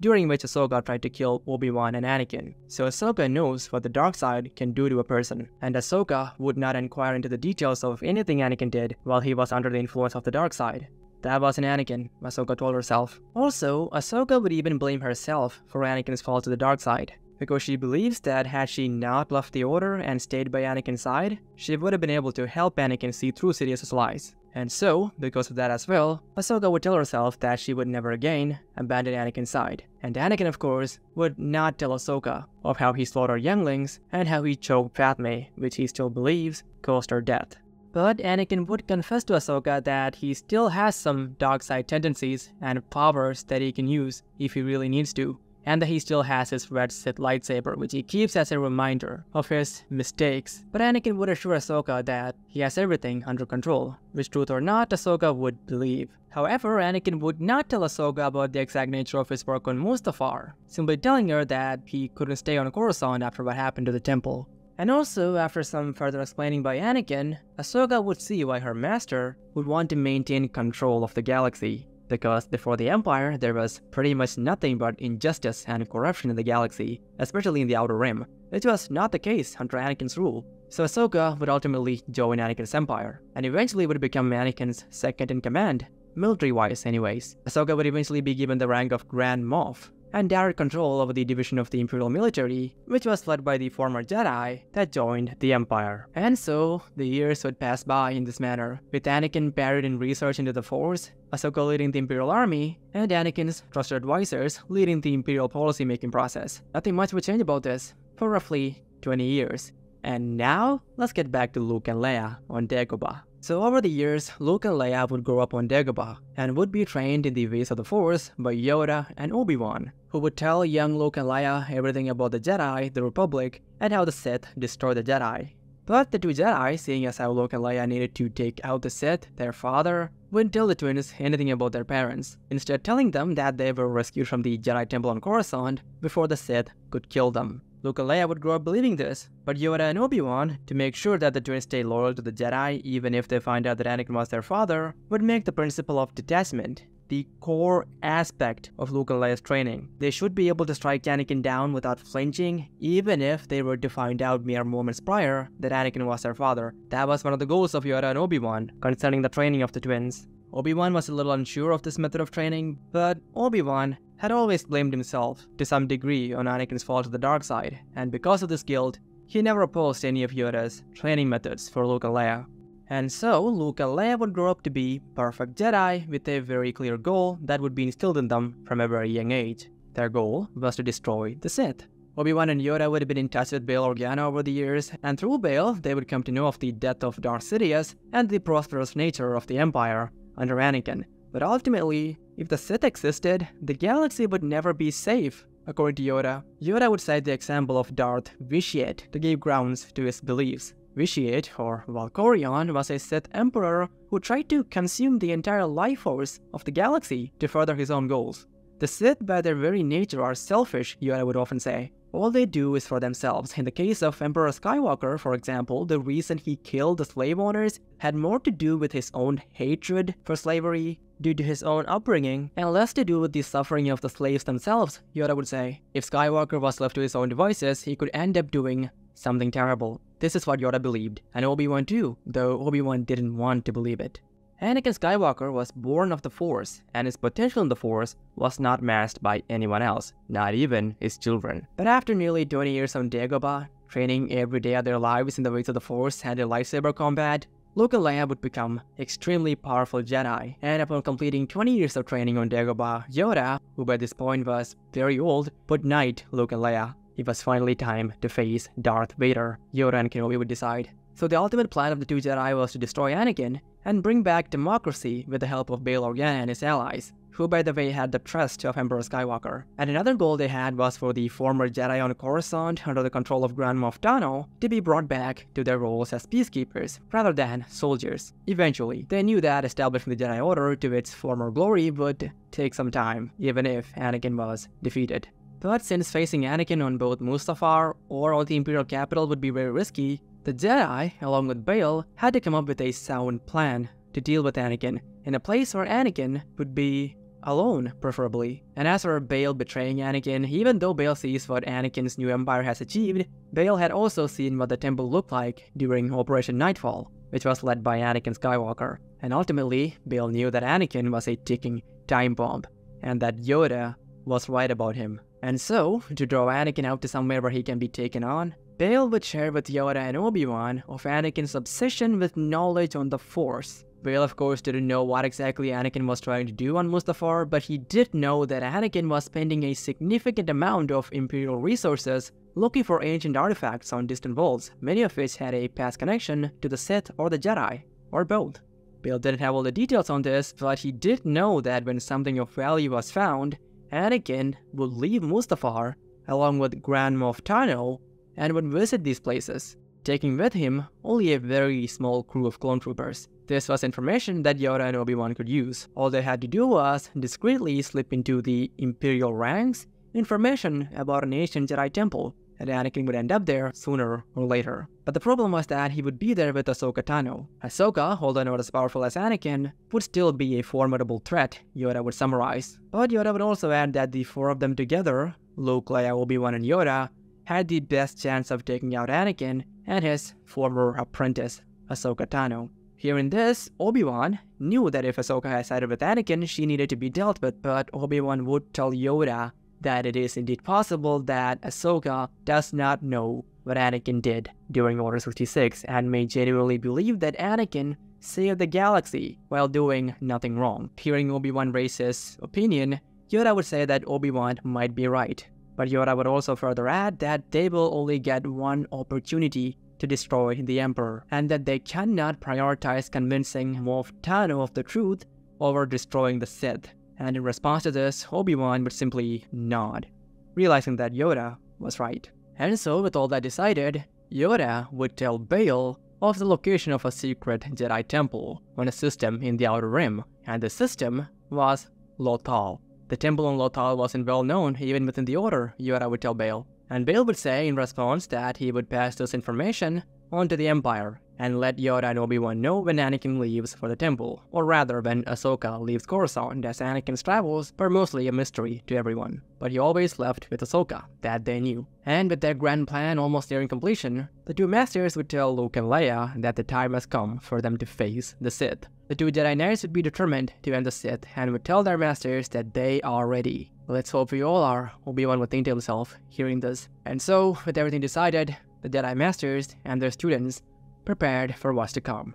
during which Ahsoka tried to kill Obi-Wan and Anakin. So Ahsoka knows what the dark side can do to a person, and Ahsoka would not inquire into the details of anything Anakin did while he was under the influence of the dark side. That wasn't Anakin, Ahsoka told herself. Also, Ahsoka would even blame herself for Anakin's fall to the dark side, because she believes that had she not left the Order and stayed by Anakin's side, she would have been able to help Anakin see through Sidious's lies. And so, because of that as well, Ahsoka would tell herself that she would never again abandon Anakin's side. And Anakin, of course, would not tell Ahsoka of how he slaughtered younglings and how he choked Padme, which he still believes caused her death. But Anakin would confess to Ahsoka that he still has some dark side tendencies and powers that he can use if he really needs to, and that he still has his red Sith lightsaber, which he keeps as a reminder of his mistakes. But Anakin would assure Ahsoka that he has everything under control, which truth or not, Ahsoka would believe. However, Anakin would not tell Ahsoka about the exact nature of his work on Mustafar, simply telling her that he couldn't stay on Coruscant after what happened to the temple. And also, after some further explaining by Anakin, Ahsoka would see why her master would want to maintain control of the galaxy because before the Empire, there was pretty much nothing but injustice and corruption in the galaxy, especially in the Outer Rim, It was not the case under Anakin's rule. So Ahsoka would ultimately join Anakin's empire, and eventually would become Anakin's second in command, military-wise anyways. Ahsoka would eventually be given the rank of Grand Moff, and direct control over the division of the Imperial military, which was led by the former Jedi that joined the Empire. And so, the years would pass by in this manner, with Anakin buried in research into the Force, Ahsoka leading the Imperial Army, and Anakin's trusted advisors leading the Imperial policy-making process. Nothing much would change about this for roughly 20 years. And now, let's get back to Luke and Leia on Dagobah. So over the years, Luke and Leia would grow up on Dagobah and would be trained in the ways of the Force by Yoda and Obi-Wan, who would tell young Luke and Leia everything about the Jedi, the Republic, and how the Sith destroyed the Jedi. But the two Jedi, seeing as how Luke and Leia needed to take out the Sith, their father, wouldn't tell the twins anything about their parents, instead telling them that they were rescued from the Jedi Temple on Coruscant before the Sith could kill them. Luke and Leia would grow up believing this, but Yoda and Obi-Wan, to make sure that the twins stay loyal to the Jedi even if they find out that Anakin was their father, would make the principle of detachment the core aspect of Luke and Leia's training. They should be able to strike Anakin down without flinching, even if they were to find out mere moments prior that Anakin was their father. That was one of the goals of Yoda and Obi-Wan concerning the training of the twins. Obi-Wan was a little unsure of this method of training, but Obi-Wan had always blamed himself, to some degree, on Anakin's fall to the dark side, and because of this guilt, he never opposed any of Yoda's training methods for Luke and Leia. And so, Luke and Leia would grow up to be perfect Jedi with a very clear goal that would be instilled in them from a very young age. Their goal was to destroy the Sith. Obi-Wan and Yoda would have been in touch with Bail Organa over the years, and through Bail, they would come to know of the death of Darth Sidious and the prosperous nature of the Empire under Anakin. But ultimately, if the Sith existed, the galaxy would never be safe, according to Yoda. Yoda would cite the example of Darth Vitiate to give grounds to his beliefs. Vitiate, or Valkorion, was a Sith emperor who tried to consume the entire life force of the galaxy to further his own goals. The Sith, by their very nature, are selfish, Yoda would often say. All they do is for themselves. In the case of Emperor Skywalker, for example, the reason he killed the slave owners had more to do with his own hatred for slavery due to his own upbringing, and less to do with the suffering of the slaves themselves, Yoda would say. If Skywalker was left to his own devices, he could end up doing something terrible. This is what Yoda believed, and Obi-Wan too, though Obi-Wan didn't want to believe it. Anakin Skywalker was born of the Force, and his potential in the Force was not matched by anyone else, not even his children. But after nearly 20 years on Dagobah, training every day of their lives in the ways of the Force and in lightsaber combat, Luke and Leia would become extremely powerful Jedi, and upon completing 20 years of training on Dagobah, Yoda, who by this point was very old, would knight Luke and Leia. It was finally time to face Darth Vader. Yoda and Kenobi would decide. So the ultimate plan of the two Jedi was to destroy Anakin and bring back democracy with the help of Bail Organa and his allies, who by the way had the trust of Emperor Skywalker. And another goal they had was for the former Jedi on Coruscant under the control of Grand Moff Tano to be brought back to their roles as peacekeepers rather than soldiers. Eventually, they knew that establishing the Jedi Order to its former glory would take some time, even if Anakin was defeated. But since facing Anakin on both Mustafar or on the Imperial capital would be very risky, the Jedi, along with Bail, had to come up with a sound plan to deal with Anakin in a place where Anakin would be alone, preferably. And as for Bail betraying Anakin, even though Bail sees what Anakin's new empire has achieved, Bail had also seen what the temple looked like during Operation Nightfall, which was led by Anakin Skywalker. And ultimately, Bail knew that Anakin was a ticking time bomb, and that Yoda was right about him. And so, to draw Anakin out to somewhere where he can be taken on, Bail would share with Yoda and Obi-Wan of Anakin's obsession with knowledge on the Force. Bail of course didn't know what exactly Anakin was trying to do on Mustafar, but he did know that Anakin was spending a significant amount of Imperial resources looking for ancient artifacts on distant worlds, many of which had a past connection to the Sith or the Jedi, or both. Bail didn't have all the details on this, but he did know that when something of value was found, Anakin would leave Mustafar along with Grand Moff Tano and would visit these places, taking with him only a very small crew of clone troopers. This was information that Yoda and Obi-Wan could use. All they had to do was discreetly slip into the Imperial ranks information about an ancient Jedi temple, and Anakin would end up there sooner or later. But the problem was that he would be there with Ahsoka Tano. Ahsoka, although not as powerful as Anakin, would still be a formidable threat, Yoda would summarize. But Yoda would also add that the four of them together, Luke, Leia, Obi-Wan, and Yoda, had the best chance of taking out Anakin and his former apprentice, Ahsoka Tano. Hearing this, Obi-Wan knew that if Ahsoka had sided with Anakin, she needed to be dealt with, but Obi-Wan would tell Yoda that it is indeed possible that Ahsoka does not know what Anakin did during Order 66 and may genuinely believe that Anakin saved the galaxy while doing nothing wrong. Hearing Obi-Wan raise his opinion, Yoda would say that Obi-Wan might be right. But Yoda would also further add that they will only get one opportunity to destroy the Emperor, and that they cannot prioritize convincing Moff Tano of the truth over destroying the Sith and in response to this, Obi-Wan would simply nod, realizing that Yoda was right. And so, with all that decided, Yoda would tell Bail of the location of a secret Jedi temple on a system in the Outer Rim, and the system was Lothal. The temple on Lothal wasn't well known even within the Order, Yoda would tell Bail, and Bail would say in response that he would pass this information on to the Empire, and let Yoda and Obi-Wan know when Anakin leaves for the temple, or rather when Ahsoka leaves Coruscant as Anakin's travels were mostly a mystery to everyone. But he always left with Ahsoka, that they knew. And with their grand plan almost nearing completion, the two masters would tell Luke and Leia that the time has come for them to face the Sith. The two Jedi Knights would be determined to end the Sith and would tell their masters that they are ready. Let's hope we all are, Obi-Wan would think to himself, hearing this. And so, with everything decided, the Jedi Masters and their students prepared for what's to come.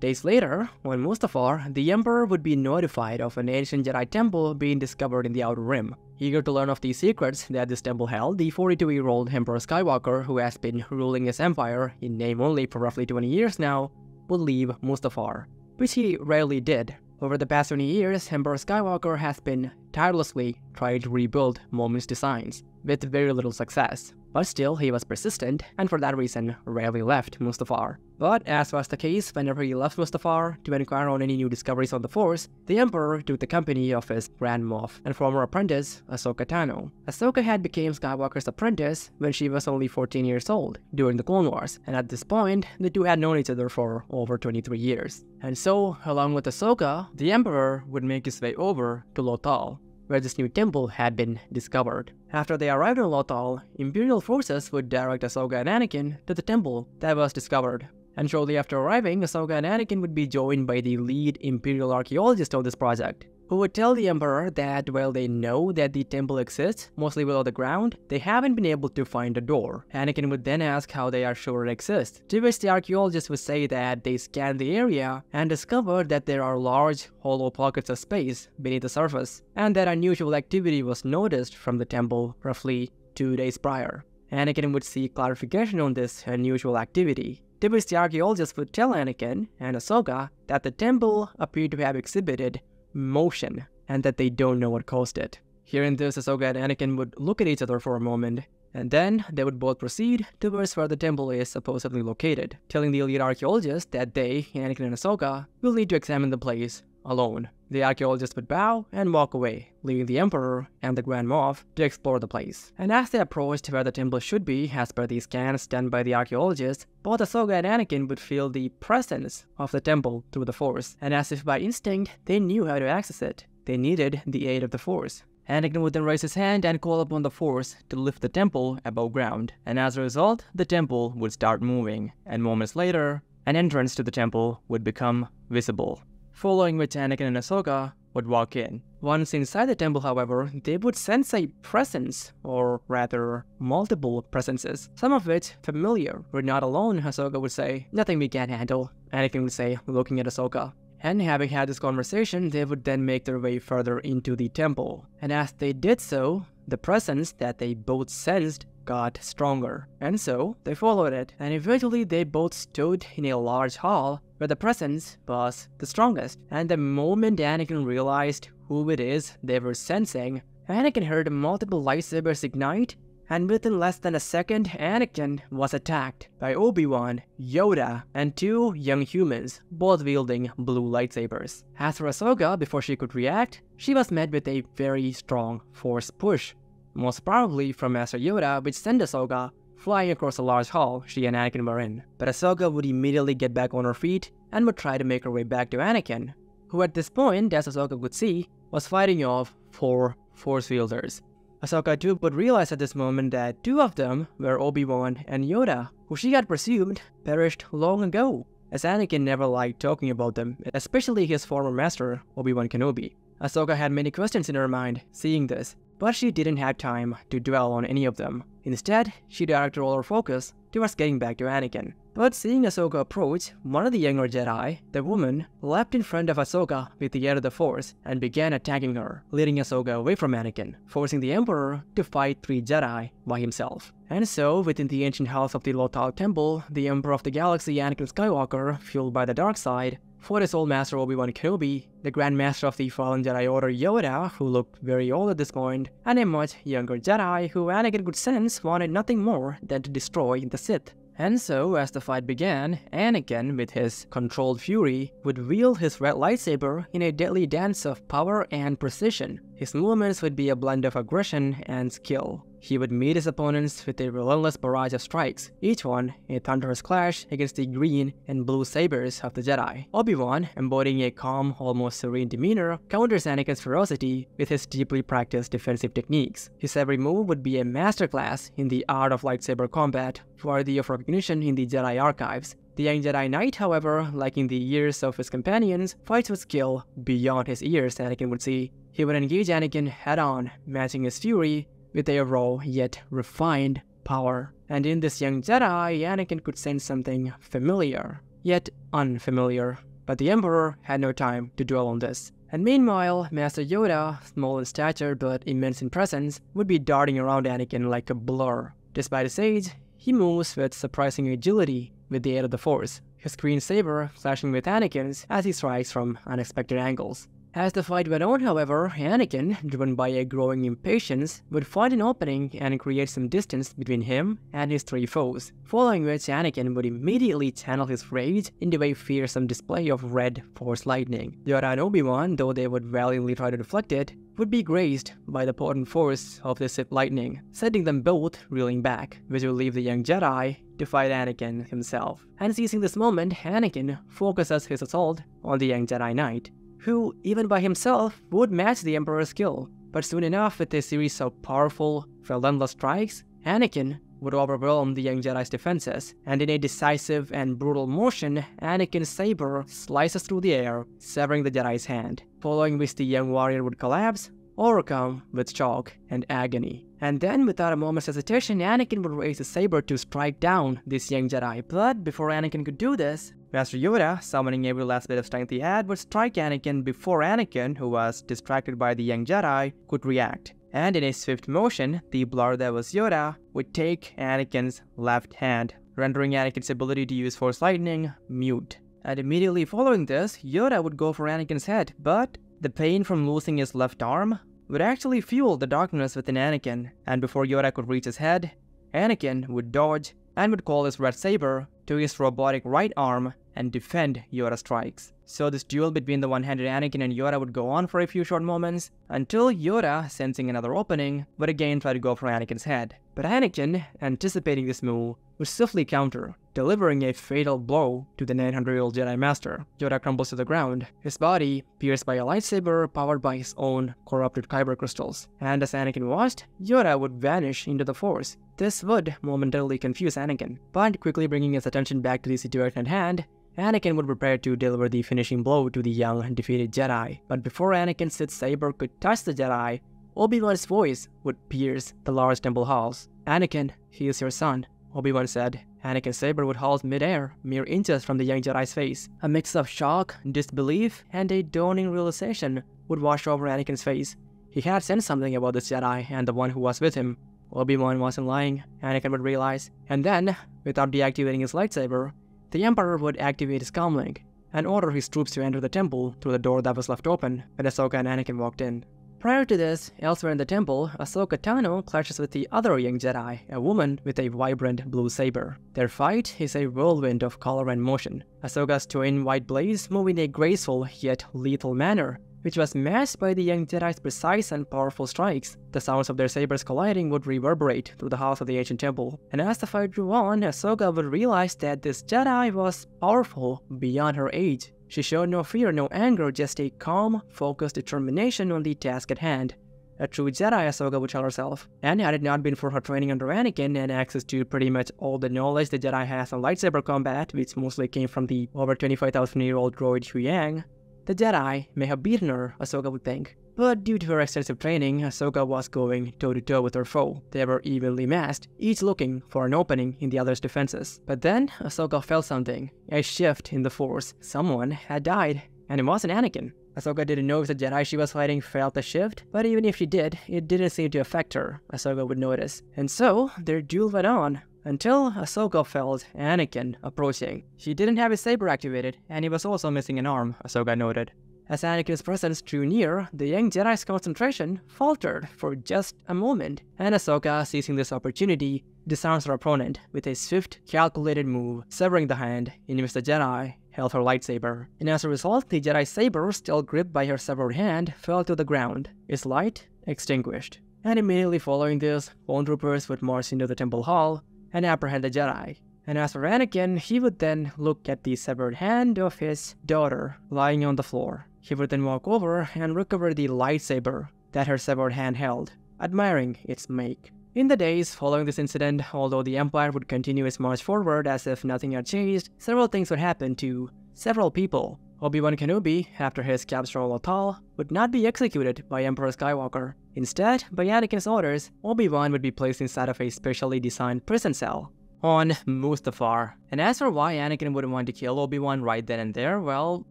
Days later, when Mustafar, the Emperor would be notified of an ancient Jedi temple being discovered in the Outer Rim. Eager to learn of the secrets that this temple held, the 42-year-old Emperor Skywalker, who has been ruling his empire in name only for roughly 20 years now, would leave Mustafar, which he rarely did. Over the past 20 years, Emperor Skywalker has been tirelessly trying to rebuild Momin's designs, with very little success. But still, he was persistent, and for that reason, rarely left Mustafar. But as was the case whenever he left Mustafar to inquire on any new discoveries on the Force, the Emperor took the company of his Grand Moff and former apprentice, Ahsoka Tano. Ahsoka had become Skywalker's apprentice when she was only 14 years old, during the Clone Wars, and at this point, the two had known each other for over 23 years. And so, along with Ahsoka, the Emperor would make his way over to Lothal, where this new temple had been discovered. After they arrived in Lothal, Imperial forces would direct Ahsoka and Anakin to the temple that was discovered. And shortly after arriving, Ahsoka and Anakin would be joined by the lead Imperial archaeologist of this project, who would tell the Emperor that while they know that the temple exists, mostly below the ground, they haven't been able to find a door. Anakin would then ask how they are sure it exists, to which the archaeologist would say that they scanned the area and discovered that there are large, hollow pockets of space beneath the surface, and that unusual activity was noticed from the temple roughly two days prior. Anakin would seek clarification on this unusual activity, to which the archaeologist would tell Anakin and Ahsoka that the temple appeared to have exhibited motion, and that they don't know what caused it. Hearing this, Ahsoka and Anakin would look at each other for a moment, and then they would both proceed towards where the temple is supposedly located, telling the elite archaeologist that they, Anakin and Ahsoka, will need to examine the place alone. The archaeologist would bow and walk away, leaving the Emperor and the Grand Moff to explore the place. And as they approached where the temple should be, as per the scans done by the archaeologist, both Ahsoka and Anakin would feel the presence of the temple through the Force, and as if by instinct, they knew how to access it. They needed the aid of the Force. Anakin would then raise his hand and call upon the Force to lift the temple above ground, and as a result, the temple would start moving, and moments later, an entrance to the temple would become visible following which Anakin and Ahsoka would walk in. Once inside the temple, however, they would sense a presence, or rather, multiple presences, some of which familiar. We're not alone, Ahsoka would say. Nothing we can't handle, Anakin would say, looking at Ahsoka. And having had this conversation, they would then make their way further into the temple. And as they did so, the presence that they both sensed got stronger. And so, they followed it, and eventually they both stood in a large hall where the presence was the strongest. And the moment Anakin realized who it is they were sensing, Anakin heard multiple lightsabers ignite and within less than a second, Anakin was attacked by Obi-Wan, Yoda, and two young humans, both wielding blue lightsabers. As for Ahsoka, before she could react, she was met with a very strong force push, most probably from Master Yoda, which sent Ahsoka flying across a large hall she and Anakin were in. But Ahsoka would immediately get back on her feet and would try to make her way back to Anakin, who at this point, as Ahsoka could see, was fighting off four force wielders. Ahsoka too would realize at this moment that two of them were Obi-Wan and Yoda, who she had presumed perished long ago, as Anakin never liked talking about them, especially his former master, Obi-Wan Kenobi. Ahsoka had many questions in her mind, seeing this, but she didn't have time to dwell on any of them. Instead, she directed all her focus towards getting back to Anakin. But seeing Ahsoka approach, one of the younger Jedi, the woman, leapt in front of Ahsoka with the air of the Force and began attacking her, leading Ahsoka away from Anakin, forcing the Emperor to fight three Jedi by himself. And so, within the ancient house of the Lothal Temple, the Emperor of the Galaxy Anakin Skywalker, fueled by the dark side, fought his old master Obi-Wan Kenobi, the Grand Master of the Fallen Jedi Order Yoda, who looked very old at this point, and a much younger Jedi who Anakin could sense wanted nothing more than to destroy the Sith. And so, as the fight began, Anakin, with his controlled fury, would wield his red lightsaber in a deadly dance of power and precision. His movements would be a blend of aggression and skill. He would meet his opponents with a relentless barrage of strikes, each one a thunderous clash against the green and blue sabers of the Jedi. Obi-Wan, embodying a calm, almost serene demeanor, counters Anakin's ferocity with his deeply practiced defensive techniques. His every move would be a masterclass in the art of lightsaber combat, worthy of recognition in the Jedi archives. The young Jedi Knight, however, like in the years of his companions, fights with skill beyond his ears, Anakin would see. He would engage Anakin head-on, matching his fury with a raw yet refined power. And in this young Jedi, Anakin could sense something familiar, yet unfamiliar. But the Emperor had no time to dwell on this. And meanwhile, Master Yoda, small in stature but immense in presence, would be darting around Anakin like a blur. Despite his age, he moves with surprising agility with the aid of the Force, his green saber flashing with Anakin's as he strikes from unexpected angles. As the fight went on, however, Anakin, driven by a growing impatience, would find an opening and create some distance between him and his three foes, following which Anakin would immediately channel his rage into a fearsome display of red Force lightning. Yoda and Obi-Wan, though they would valiantly try to deflect it, would be grazed by the potent force of the Sith lightning, sending them both reeling back, which would leave the young Jedi to fight Anakin himself. And seizing this moment, Anakin focuses his assault on the young Jedi Knight, who, even by himself, would match the Emperor's skill. But soon enough, with a series of powerful, relentless strikes, Anakin would overwhelm the young Jedi's defenses, and in a decisive and brutal motion, Anakin's saber slices through the air, severing the Jedi's hand, following which the young warrior would collapse, overcome with shock and agony. And then, without a moment's hesitation, Anakin would raise his saber to strike down this young Jedi. But before Anakin could do this, Master Yoda, summoning every last bit of strength he had, would strike Anakin before Anakin, who was distracted by the young Jedi, could react. And in a swift motion, the blur that was Yoda would take Anakin's left hand, rendering Anakin's ability to use Force Lightning mute. And immediately following this, Yoda would go for Anakin's head, but the pain from losing his left arm would actually fuel the darkness within Anakin, and before Yoda could reach his head, Anakin would dodge and would call his red saber to his robotic right arm and defend Yoda's strikes. So this duel between the one-handed Anakin and Yoda would go on for a few short moments, until Yoda, sensing another opening, would again try to go for Anakin's head. But Anakin, anticipating this move, would swiftly counter, delivering a fatal blow to the 900-year-old Jedi Master. Yoda crumbles to the ground, his body pierced by a lightsaber powered by his own corrupted kyber crystals. And as Anakin watched, Yoda would vanish into the Force. This would momentarily confuse Anakin, but quickly bringing his attention back to the situation at hand, Anakin would prepare to deliver the finishing blow to the young, and defeated Jedi. But before Anakin's Sith saber could touch the Jedi, Obi-Wan's voice would pierce the large temple halls. Anakin, he is your son, Obi-Wan said. Anakin's saber would halt midair, mere inches from the young Jedi's face. A mix of shock, disbelief, and a dawning realization would wash over Anakin's face. He had sensed something about this Jedi and the one who was with him, Obi-Wan wasn't lying, Anakin would realize. And then, without deactivating his lightsaber, the Emperor would activate his comlink and order his troops to enter the temple through the door that was left open when Ahsoka and Anakin walked in. Prior to this, elsewhere in the temple, Ahsoka Tano clashes with the other young Jedi, a woman with a vibrant blue saber. Their fight is a whirlwind of color and motion. Ahsoka's twin white blades move in a graceful yet lethal manner, which was matched by the young Jedi's precise and powerful strikes. The sounds of their sabers colliding would reverberate through the halls of the ancient temple, and as the fight drew on, Ahsoka would realize that this Jedi was powerful beyond her age. She showed no fear, no anger, just a calm, focused determination on the task at hand. A true Jedi, Ahsoka would tell herself. And had it not been for her training under Anakin and access to pretty much all the knowledge the Jedi has on lightsaber combat, which mostly came from the over 25,000 year old droid Huyang, the Jedi may have beaten her, Ahsoka would think. But due to her extensive training, Ahsoka was going toe-to-toe with her foe. They were evenly matched, each looking for an opening in the other's defenses. But then, Ahsoka felt something. A shift in the Force. Someone had died, and it wasn't Anakin. Ahsoka didn't know if the Jedi she was fighting felt the shift, but even if she did, it didn't seem to affect her, Ahsoka would notice. And so, their duel went on, until Ahsoka felt Anakin approaching. She didn't have his saber activated, and he was also missing an arm, Ahsoka noted. As Anakin's presence drew near, the young Jedi's concentration faltered for just a moment, and Ahsoka, seizing this opportunity, disarms her opponent with a swift, calculated move, severing the hand in which the Jedi held her lightsaber. And as a result, the Jedi saber, still gripped by her severed hand, fell to the ground, its light extinguished. And immediately following this, clone troopers would march into the temple hall and apprehend the Jedi. And as for Anakin, he would then look at the severed hand of his daughter lying on the floor. He would then walk over and recover the lightsaber that her severed hand held, admiring its make. In the days following this incident, although the Empire would continue its march forward as if nothing had changed, several things would happen to several people. Obi-Wan Kenobi, after his capture of Lothal, would not be executed by Emperor Skywalker. Instead, by Anakin's orders, Obi-Wan would be placed inside of a specially designed prison cell on Mustafar. And as for why Anakin wouldn't want to kill Obi-Wan right then and there, well,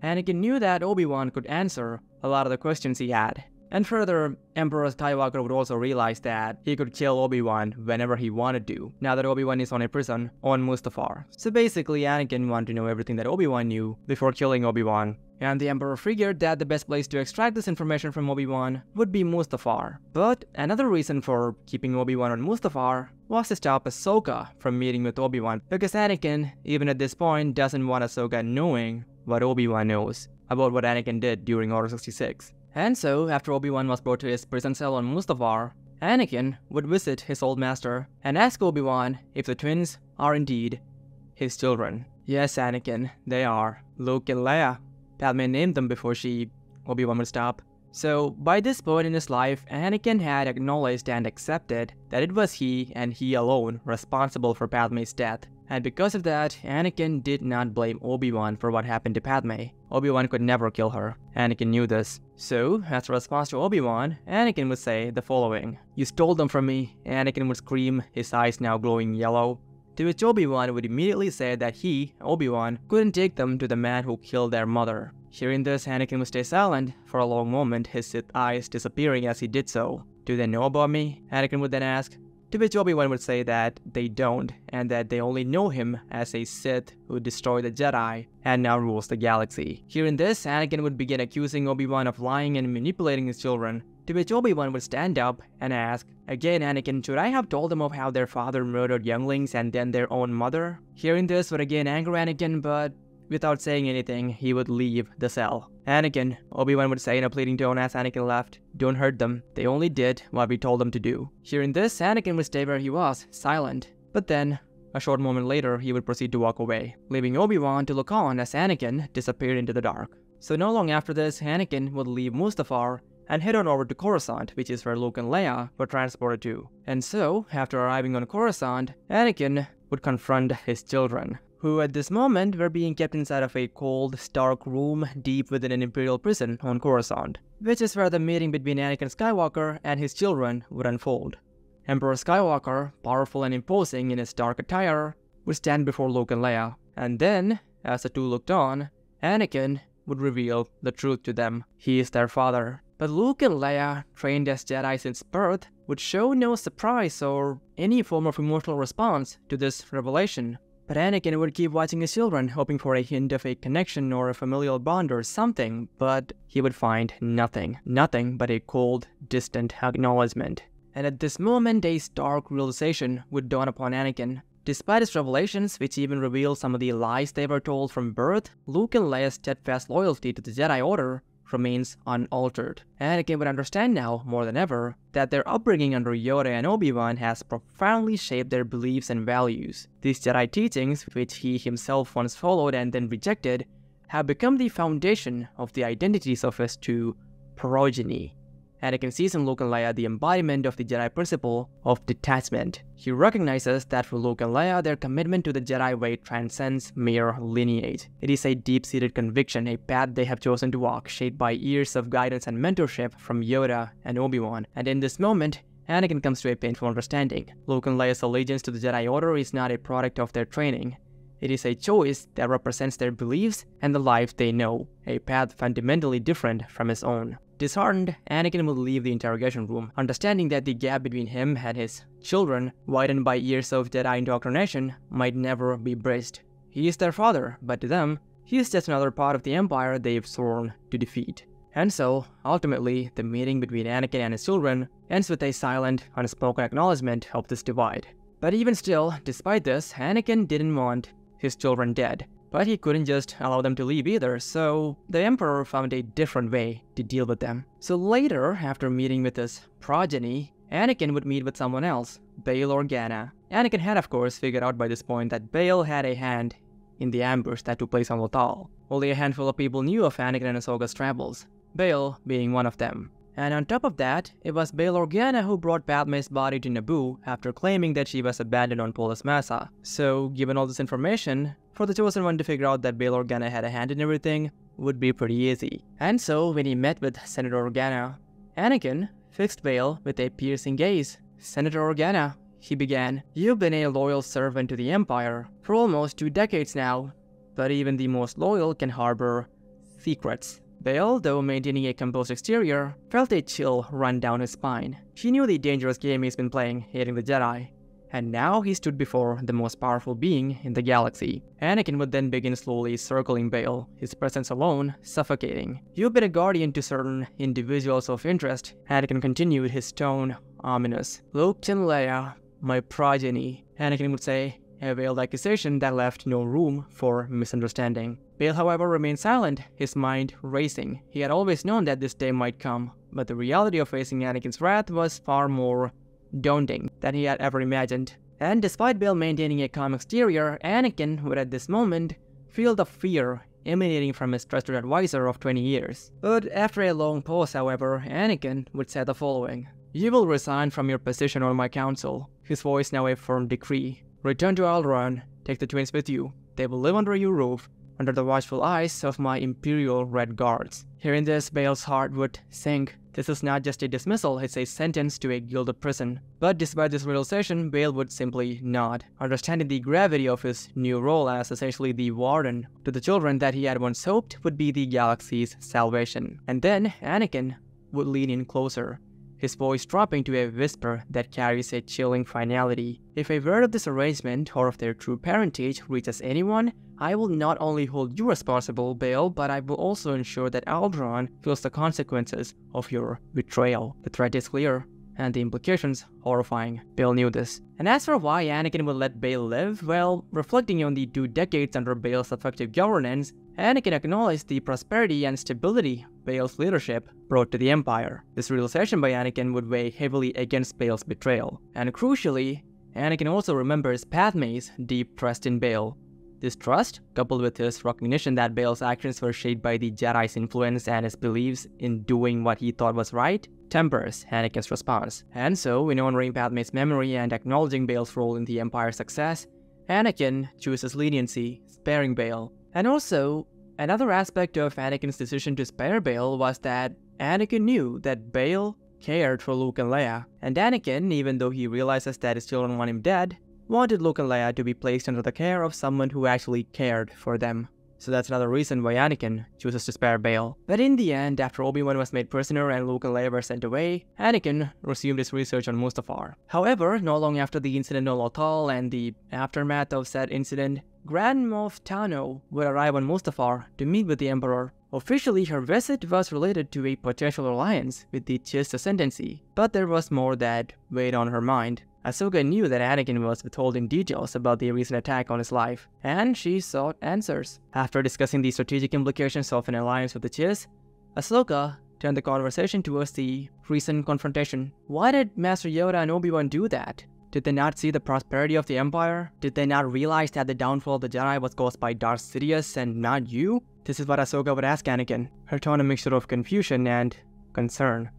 Anakin knew that Obi-Wan could answer a lot of the questions he had. And further, Emperor Skywalker would also realize that he could kill Obi-Wan whenever he wanted to, now that Obi-Wan is on a prison on Mustafar. So basically, Anakin wanted to know everything that Obi-Wan knew before killing Obi-Wan, and the Emperor figured that the best place to extract this information from Obi-Wan would be Mustafar. But another reason for keeping Obi-Wan on Mustafar was to stop Ahsoka from meeting with Obi-Wan, because Anakin, even at this point, doesn't want Ahsoka knowing what Obi-Wan knows about what Anakin did during Order 66. And so, after Obi-Wan was brought to his prison cell on Mustafar, Anakin would visit his old master and ask Obi-Wan if the twins are indeed his children. Yes, Anakin, they are. Luke and Leia. Padme named them before she, Obi-Wan would stop. So, by this point in his life, Anakin had acknowledged and accepted that it was he and he alone responsible for Padme's death. And because of that, Anakin did not blame Obi-Wan for what happened to Padme. Obi-Wan could never kill her. Anakin knew this. So, as a response to Obi-Wan, Anakin would say the following. You stole them from me, Anakin would scream, his eyes now glowing yellow. To which Obi-Wan would immediately say that he, Obi-Wan, couldn't take them to the man who killed their mother. Hearing this, Anakin would stay silent for a long moment, his Sith eyes disappearing as he did so. Do they know about me? Anakin would then ask. To which Obi-Wan would say that they don't, and that they only know him as a Sith who destroyed the Jedi and now rules the galaxy. Hearing this, Anakin would begin accusing Obi-Wan of lying and manipulating his children, to which Obi-Wan would stand up and ask, Again, Anakin, should I have told them of how their father murdered younglings and then their own mother? Hearing this would again anger Anakin, but without saying anything, he would leave the cell. Anakin, Obi-Wan would say in a pleading tone as Anakin left, don't hurt them, they only did what we told them to do. Hearing this, Anakin would stay where he was, silent. But then, a short moment later, he would proceed to walk away, leaving Obi-Wan to look on as Anakin disappeared into the dark. So not long after this, Anakin would leave Mustafar and head on over to Coruscant, which is where Luke and Leia were transported to. And so, after arriving on Coruscant, Anakin would confront his children, who at this moment were being kept inside of a cold, stark room deep within an Imperial prison on Coruscant, which is where the meeting between Anakin Skywalker and his children would unfold. Emperor Skywalker, powerful and imposing in his dark attire, would stand before Luke and Leia, and then, as the two looked on, Anakin would reveal the truth to them. He is their father. But Luke and Leia, trained as Jedi since birth, would show no surprise or any form of emotional response to this revelation. But Anakin would keep watching his children, hoping for a hint of a connection or a familial bond or something, but he would find nothing. Nothing but a cold, distant acknowledgement. And at this moment, a stark realization would dawn upon Anakin. Despite his revelations, which even reveal some of the lies they were told from birth, Luke and Leia's steadfast loyalty to the Jedi Order remains unaltered. Anakin would understand now, more than ever, that their upbringing under Yoda and Obi-Wan has profoundly shaped their beliefs and values. These Jedi teachings, which he himself once followed and then rejected, have become the foundation of the identities of his two progeny. Anakin sees in Luke and Leia the embodiment of the Jedi principle of detachment. He recognizes that for Luke and Leia, their commitment to the Jedi way transcends mere lineage. It is a deep-seated conviction, a path they have chosen to walk, shaped by years of guidance and mentorship from Yoda and Obi-Wan. And in this moment, Anakin comes to a painful understanding. Luke and Leia's allegiance to the Jedi Order is not a product of their training. It is a choice that represents their beliefs and the life they know, a path fundamentally different from his own. Disheartened, Anakin will leave the interrogation room, understanding that the gap between him and his children, widened by years of Jedi indoctrination, might never be bridged. He is their father, but to them, he is just another part of the Empire they've sworn to defeat. And so, ultimately, the meeting between Anakin and his children ends with a silent, unspoken acknowledgement of this divide. But even still, despite this, Anakin didn't want his children dead, but he couldn't just allow them to leave either, so the Emperor found a different way to deal with them. So later, after meeting with his progeny, Anakin would meet with someone else, Bail Organa. Anakin had of course figured out by this point that Bail had a hand in the ambush that took place on Lothal. Only a handful of people knew of Anakin and Ahsoka's travels, Bail being one of them. And on top of that, it was Bail Organa who brought Padme's body to Naboo after claiming that she was abandoned on Polis Massa. So, given all this information, for the Chosen One to figure out that Bail Organa had a hand in everything would be pretty easy. And so, when he met with Senator Organa, Anakin fixed Bail with a piercing gaze. Senator Organa, he began, you've been a loyal servant to the Empire for almost two decades now, but even the most loyal can harbor secrets. Bail, though maintaining a composed exterior, felt a chill run down his spine. He knew the dangerous game he's been playing, hating the Jedi, and now he stood before the most powerful being in the galaxy. Anakin would then begin slowly circling Bail, his presence alone suffocating. You've been a guardian to certain individuals of interest, Anakin continued, his tone ominous. Luke and Leia, my progeny, Anakin would say, a veiled accusation that left no room for misunderstanding. Bail, however, remained silent, his mind racing. He had always known that this day might come, but the reality of facing Anakin's wrath was far more daunting than he had ever imagined. And despite Bail maintaining a calm exterior, Anakin would at this moment feel the fear emanating from his trusted advisor of 20 years. But after a long pause, however, Anakin would say the following. You will resign from your position on my council. His voice now a firm decree. Return to Alderaan, take the twins with you. They will live under your roof, under the watchful eyes of my Imperial Red Guards. Hearing this, Bail's heart would sink. This is not just a dismissal, it's a sentence to a gilded prison. But despite this realization, Bail would simply nod, understanding the gravity of his new role as essentially the warden to the children that he had once hoped would be the galaxy's salvation. And then Anakin would lean in closer, his voice dropping to a whisper that carries a chilling finality. If a word of this arrangement or of their true parentage reaches anyone, I will not only hold you responsible, Bail, but I will also ensure that Alderaan feels the consequences of your betrayal. The threat is clear, and the implications horrifying. Bail knew this. And as for why Anakin would let Bail live, well, reflecting on the two decades under Bail's effective governance, Anakin acknowledged the prosperity and stability Bail's leadership brought to the Empire. This realization by Anakin would weigh heavily against Bail's betrayal. And crucially, Anakin also remembers Padme's deep trust in Bail. This trust, coupled with his recognition that Bail's actions were shaped by the Jedi's influence and his beliefs in doing what he thought was right, tempers Anakin's response. And so, in honoring Padme's memory and acknowledging Bail's role in the Empire's success, Anakin chooses leniency, sparing Bail. And also, another aspect of Anakin's decision to spare Bail was that Anakin knew that Bail cared for Luke and Leia, and Anakin, even though he realizes that his children want him dead, wanted Luke to be placed under the care of someone who actually cared for them. so that's another reason why Anakin chooses to spare Bail. But in the end, after Obi-Wan was made prisoner and Luke and Leia were sent away, Anakin resumed his research on Mustafar. However, not long after the incident on Lothal and the aftermath of said incident, Grand Moff Tano would arrive on Mustafar to meet with the Emperor. Officially, her visit was related to a potential alliance with the Chiss Ascendancy, but there was more that weighed on her mind. Ahsoka knew that Anakin was withholding details about the recent attack on his life, and she sought answers. After discussing the strategic implications of an alliance with the Chiss, Ahsoka turned the conversation towards the recent confrontation. Why did Master Yoda and Obi-Wan do that? Did they not see the prosperity of the Empire? Did they not realize that the downfall of the Jedi was caused by Darth Sidious and not you? This is what Ahsoka would ask Anakin, her tone a mixture of confusion and concern.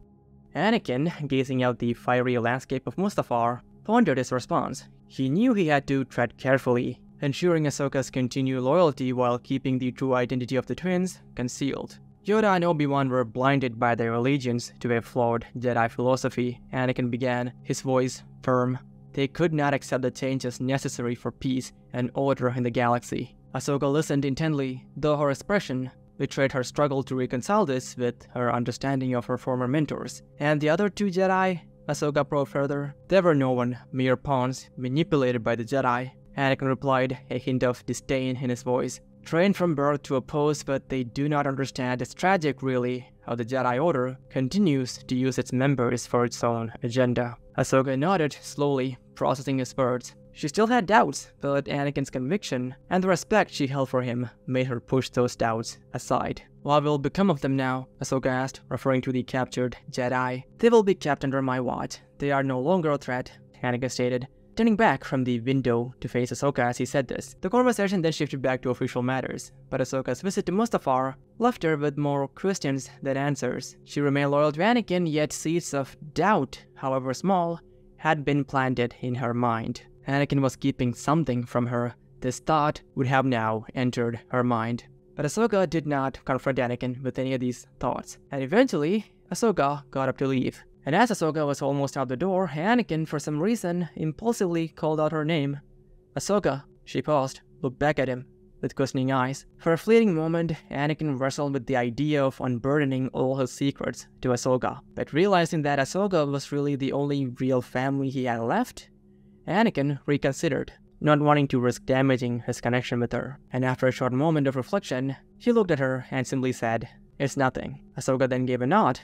Anakin, gazing out the fiery landscape of Mustafar, pondered his response. He knew he had to tread carefully, ensuring Ahsoka's continued loyalty while keeping the true identity of the twins concealed. Yoda and Obi-Wan were blinded by their allegiance to a flawed Jedi philosophy, Anakin began, his voice firm. They could not accept the changes necessary for peace and order in the galaxy. Ahsoka listened intently, though her expression betrayed her struggle to reconcile this with her understanding of her former mentors. And the other two Jedi, Ahsoka probed further, they were no one, mere pawns manipulated by the Jedi. Anakin replied, a hint of disdain in his voice. Trained from birth to oppose, but they do not understand. It's tragic, really, how the Jedi Order continues to use its members for its own agenda. Ahsoka nodded slowly, processing his words. She still had doubts, but Anakin's conviction and the respect she held for him made her push those doubts aside. What will become of them now? Ahsoka asked, referring to the captured Jedi. They will be kept under my watch. They are no longer a threat, Anakin stated, turning back from the window to face Ahsoka as he said this. The conversation then shifted back to official matters, but Ahsoka's visit to Mustafar left her with more questions than answers. She remained loyal to Anakin, yet seeds of doubt, however small, had been planted in her mind. Anakin was keeping something from her. This thought would have now entered her mind. But Ahsoka did not confront Anakin with any of these thoughts, and eventually, Ahsoka got up to leave. And as Ahsoka was almost out the door, Anakin, for some reason, impulsively called out her name. Ahsoka. She paused, looked back at him, with questioning eyes. For a fleeting moment, Anakin wrestled with the idea of unburdening all his secrets to Ahsoka. But realizing that Ahsoka was really the only real family he had left, Anakin reconsidered, not wanting to risk damaging his connection with her. And after a short moment of reflection, he looked at her and simply said, It's nothing. Ahsoka then gave a nod,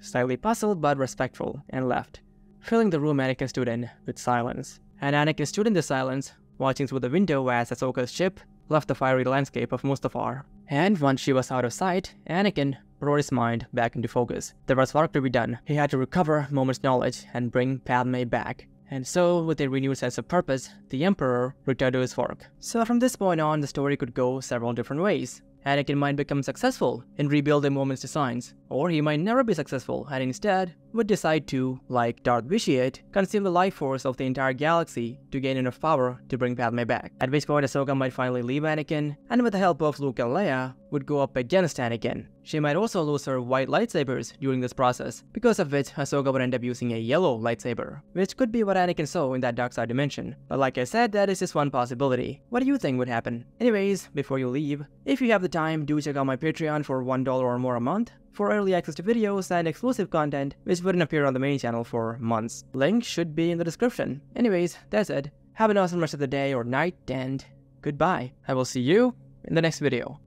slightly puzzled but respectful, and left. Filling the room Anakin stood in with silence. And Anakin stood in the silence, watching through the window as Ahsoka's ship left the fiery landscape of Mustafar. And once she was out of sight, Anakin brought his mind back into focus. There was work to be done. He had to recover Momin's knowledge and bring Padme back. And so, with a renewed sense of purpose, the Emperor returned to his work. So from this point on, the story could go several different ways. Anakin might become successful in rebuilding Momin's designs, or he might never be successful and instead would decide to, like Darth Vitiate, consume the life force of the entire galaxy to gain enough power to bring Padme back. At which point Ahsoka might finally leave Anakin, and with the help of Luke and Leia, would go up against Anakin. She might also lose her white lightsabers during this process, because of which Ahsoka would end up using a yellow lightsaber, which could be what Anakin saw in that dark side dimension. But like I said, that is just one possibility. What do you think would happen? Anyways, before you leave, if you have the time, do check out my Patreon for $1 or more a month for early access to videos and exclusive content which wouldn't appear on the main channel for months. Link should be in the description. Anyways, that's it. Have an awesome rest of the day or night and goodbye. I will see you in the next video.